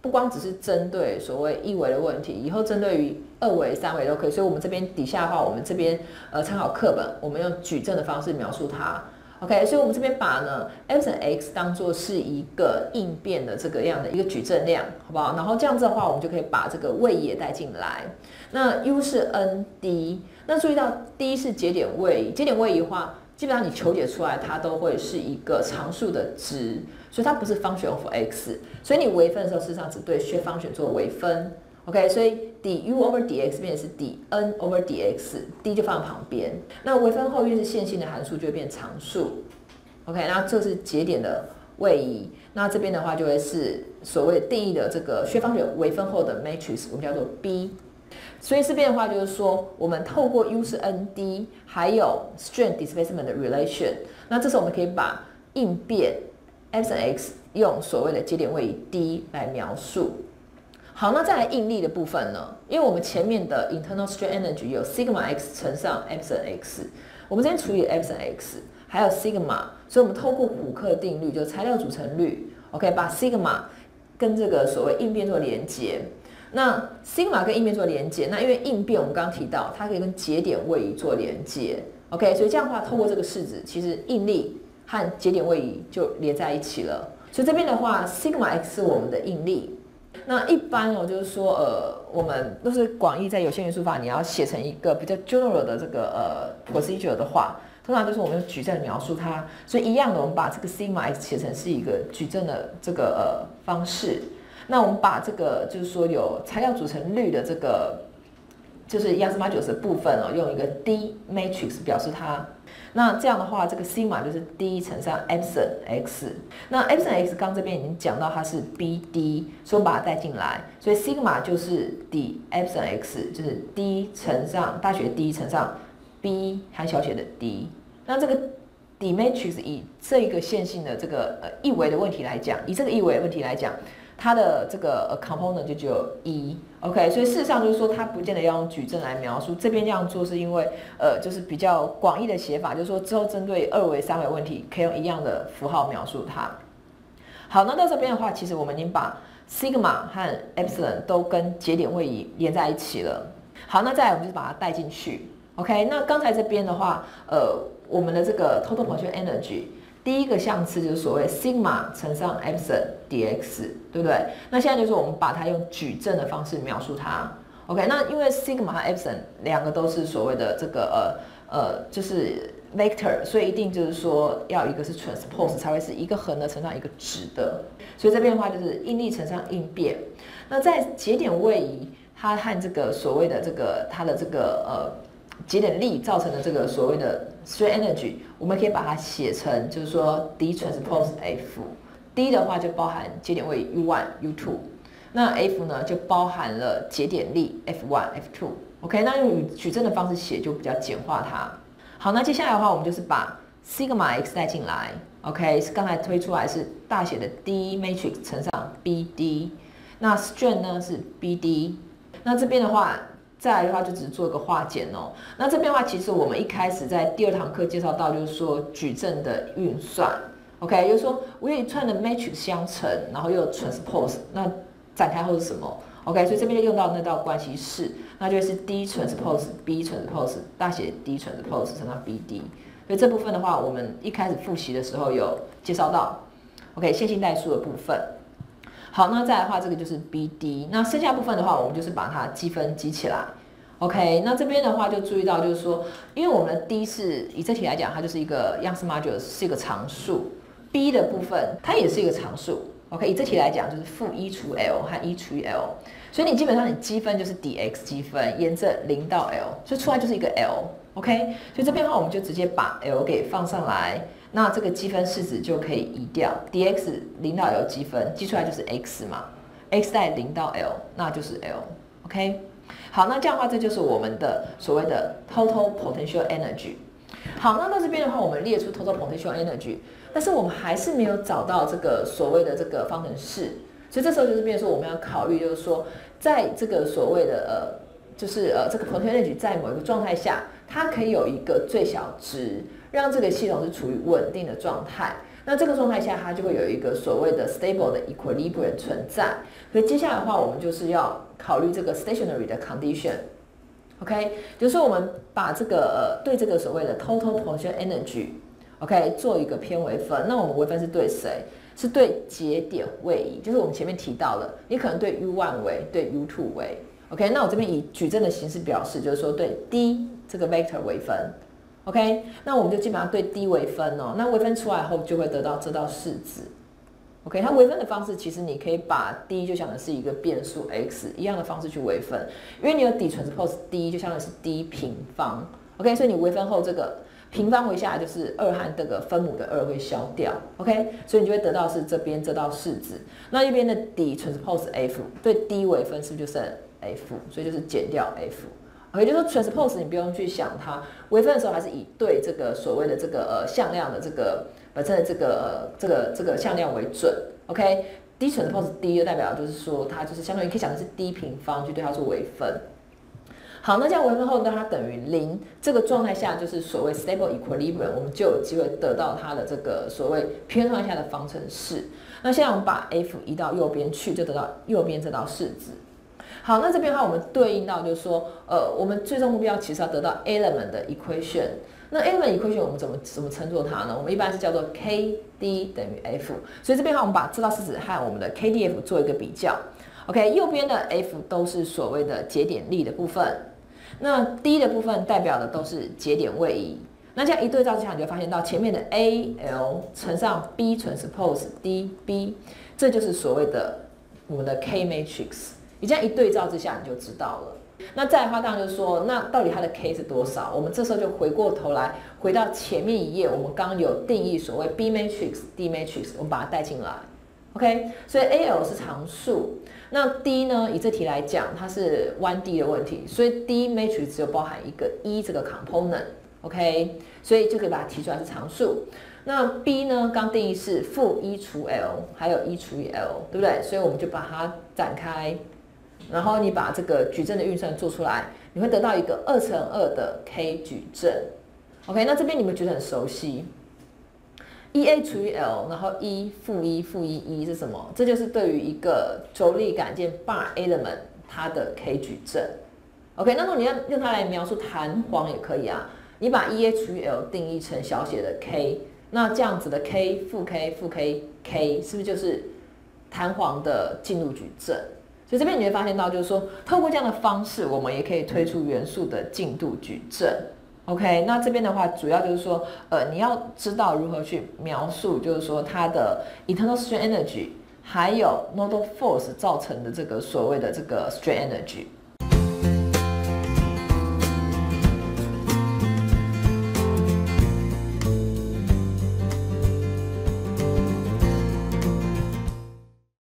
不光只是针对所谓一维的问题，以后针对于二维、三维都可以，所以我们这边底下的话，我们这边呃参考课本，我们用矩阵的方式描述它。OK，所以我们这边把呢 epsilon x 当做是一个应变的这个样的一个矩阵量，好不好？然后这样子的话，我们就可以把这个位移也带进来。那 u 是 n d，那注意到 d 是节点位移，节点位移的话，基本上你求解出来它都会是一个常数的值，所以它不是 function of x，所以你微分的时候，事实上只对缺方选做微分。OK，所以底 u over dx 变成是底 n over dx，d 就放在旁边。那微分后因为是线性的函数，就会变常数。OK，那这是节点的位移。那这边的话就会是所谓定义的这个薛方选微分后的 matrix，我们叫做 B。所以这边的话就是说，我们透过 u 是 n d，还有 strain displacement 的 relation，那这时候我们可以把应变 s n x 用所谓的节点位移 d 来描述。好，那再来应力的部分呢？因为我们前面的 internal strain energy 有 sigma x 乘上 epsilon x，我们这边除以 epsilon x，还有 sigma，所以我们透过虎克定律，就材料组成率，OK，把 sigma 跟这个所谓应变做连接。那 sigma 跟应变做连接，那因为应变我们刚刚提到，它可以跟节点位移做连接，OK，所以这样的话，透过这个式子，其实应力和节点位移就连在一起了。所以这边的话，sigma x 是我们的应力。那一般哦，就是说，呃，我们都是广义在有限元素法，你要写成一个比较 general 的这个呃 procedure 的话，通常就是我们用矩阵描述它。所以一样的，我们把这个 sigma x 写成是一个矩阵的这个呃方式。那我们把这个就是说有材料组成率的这个就是亚斯马九十的部分哦，用一个 D matrix 表示它。那这样的话，这个 C 码就是 D 乘上 epsilon x。那 epsilon x 刚这边已经讲到它是 BD，所以我把它带进来，所以 sigma 就是 D epsilon x，就是 D 乘上大写 D 乘上 B 还小写的 d。那这个 D matrix 以这个线性的这个呃一维的问题来讲，以这个一维的问题来讲。它的这个 component 就只有一，OK，所以事实上就是说，它不见得要用矩阵来描述。这边这样做是因为，呃，就是比较广义的写法，就是说之后针对二维、三维问题，可以用一样的符号描述它。好，那到这边的话，其实我们已经把 sigma 和 epsilon 都跟节点位移连在一起了。好，那再来我们就把它带进去，OK。那刚才这边的话，呃，我们的这个 total potential energy。第一个项次就是所谓 sigma 乘上 epsilon dx，对不对？那现在就是我们把它用矩阵的方式描述它。OK，那因为 sigma 和 epsilon 两个都是所谓的这个呃呃就是 vector，所以一定就是说要一个是 transpose 才会是一个横的乘上一个直的。所以这边的话就是应力乘上应变。那在节点位移，它和这个所谓的这个它的这个呃。节点力造成的这个所谓的 strain energy，我们可以把它写成就是说 D transpose f D 的话就包含节点位 U1、U2，那 F 呢就包含了节点力 F1、F2。OK，那用矩阵的方式写就比较简化它。好，那接下来的话我们就是把 sigma x 带进来。OK，是刚才推出来是大写的 D matrix 乘上 BD，那 strain 呢是 BD，那这边的话。再来的话就只是做一个化简哦。那这边的话，其实我们一开始在第二堂课介绍到，就是说矩阵的运算，OK，就是说我有一串的 matrix 相乘，然后又 transpose，那展开后是什么？OK，所以这边就用到那道关系式，那就是 D transpose B transpose 大写 D transpose 乘上 BD。所以这部分的话，我们一开始复习的时候有介绍到，OK，线性代数的部分。好，那再来的话，这个就是 B D。那剩下部分的话，我们就是把它积分积起来。OK，那这边的话就注意到，就是说，因为我们的 D 是以这题来讲，它就是一个样式 module 是一个常数，B 的部分它也是一个常数。OK，以这题来讲，就是负一除 L 和一除以 L，所以你基本上你积分就是 D X 积分，沿着零到 L，所以出来就是一个 L。OK，所以这边的话，我们就直接把 L 给放上来。那这个积分式子就可以移掉，dx 零到 L 积分，积出来就是 x 嘛，x 在零到 L，那就是 L，OK。好，那这样的话，这就是我们的所谓的 total potential energy。好，那到这边的话，我们列出 total potential energy，但是我们还是没有找到这个所谓的这个方程式，所以这时候就是变说我们要考虑，就是说，在这个所谓的呃，就是呃这个 potential 在某一个状态下，它可以有一个最小值。让这个系统是处于稳定的状态，那这个状态下它就会有一个所谓的 stable 的 equilibrium 存在。所以接下来的话，我们就是要考虑这个 stationary 的 condition，OK，就是说我们把这个呃对这个所谓的 total potential energy OK，做一个偏微分。那我们微分是对谁？是对节点位移，就是我们前面提到的，你可能对 U1 为，对 U2 为，OK。那我这边以矩阵的形式表示，就是说对 D 这个 vector 微分。OK，那我们就基本上对 D 微分哦，那微分出来后就会得到这道式子。OK，它微分的方式其实你可以把 D 就想的是一个变数 x 一样的方式去微分，因为你有底 transpose D 就相当于是 D 平方。OK，所以你微分后这个平方回下就是二和这个分母的二会消掉。OK，所以你就会得到是这边这道式子。那一边的底 transpose F 对 D 微分是不是就剩 F？所以就是减掉 F。也就是说，transpose 你不用去想它微分的时候，还是以对这个所谓的这个呃向量的这个本身的这个这个这个向量为准。OK，d transpose d 就代表就是说它就是相当于可以想的是 d 平方去对它做微分。好，那这样微分后呢，它等于零，这个状态下就是所谓 stable equilibrium，我们就有机会得到它的这个所谓偏状态下的方程式。那现在我们把 f 移到右边去，就得到右边这道式子。好，那这边的话，我们对应到就是说，呃，我们最终目标其实要得到 element 的 equation。那 element equation 我们怎么怎么称作它呢？我们一般是叫做 k d 等于 f。所以这边的话，我们把这道式子和我们的 k d f 做一个比较。OK，右边的 f 都是所谓的节点力的部分，那 d 的部分代表的都是节点位移。那这样一对照之下，你就发现到前面的 a l 乘上 b transpose d b，这就是所谓的我们的 k matrix。你这样一对照之下，你就知道了。那再的话，当然就是说，那到底它的 k 是多少？我们这时候就回过头来，回到前面一页，我们刚刚有定义所谓 b matrix、d matrix，我们把它带进来。OK，所以 a l 是常数，那 d 呢？以这题来讲，它是 1D 的问题，所以 d matrix 只有包含一个一这个 component。OK，所以就可以把它提出来是常数。那 b 呢？刚定义是负一除 l，还有一除以 l，对不对？所以我们就把它展开。然后你把这个矩阵的运算做出来，你会得到一个二乘二的 k 矩阵。OK，那这边你们觉得很熟悉，e a 除以 l，然后一负一负一一是什么？这就是对于一个轴力杆件 bar element 它的 k 矩阵。OK，那如果你要用它来描述弹簧也可以啊，你把 e a 除以 l 定义成小写的 k，那这样子的 k 负 k 负 k k 是不是就是弹簧的进入矩阵？所以这边你会发现到，就是说，透过这样的方式，我们也可以推出元素的进度矩阵。OK，那这边的话，主要就是说，呃，你要知道如何去描述，就是说它的 internal strain energy，还有 nodal force 造成的这个所谓的这个 strain energy。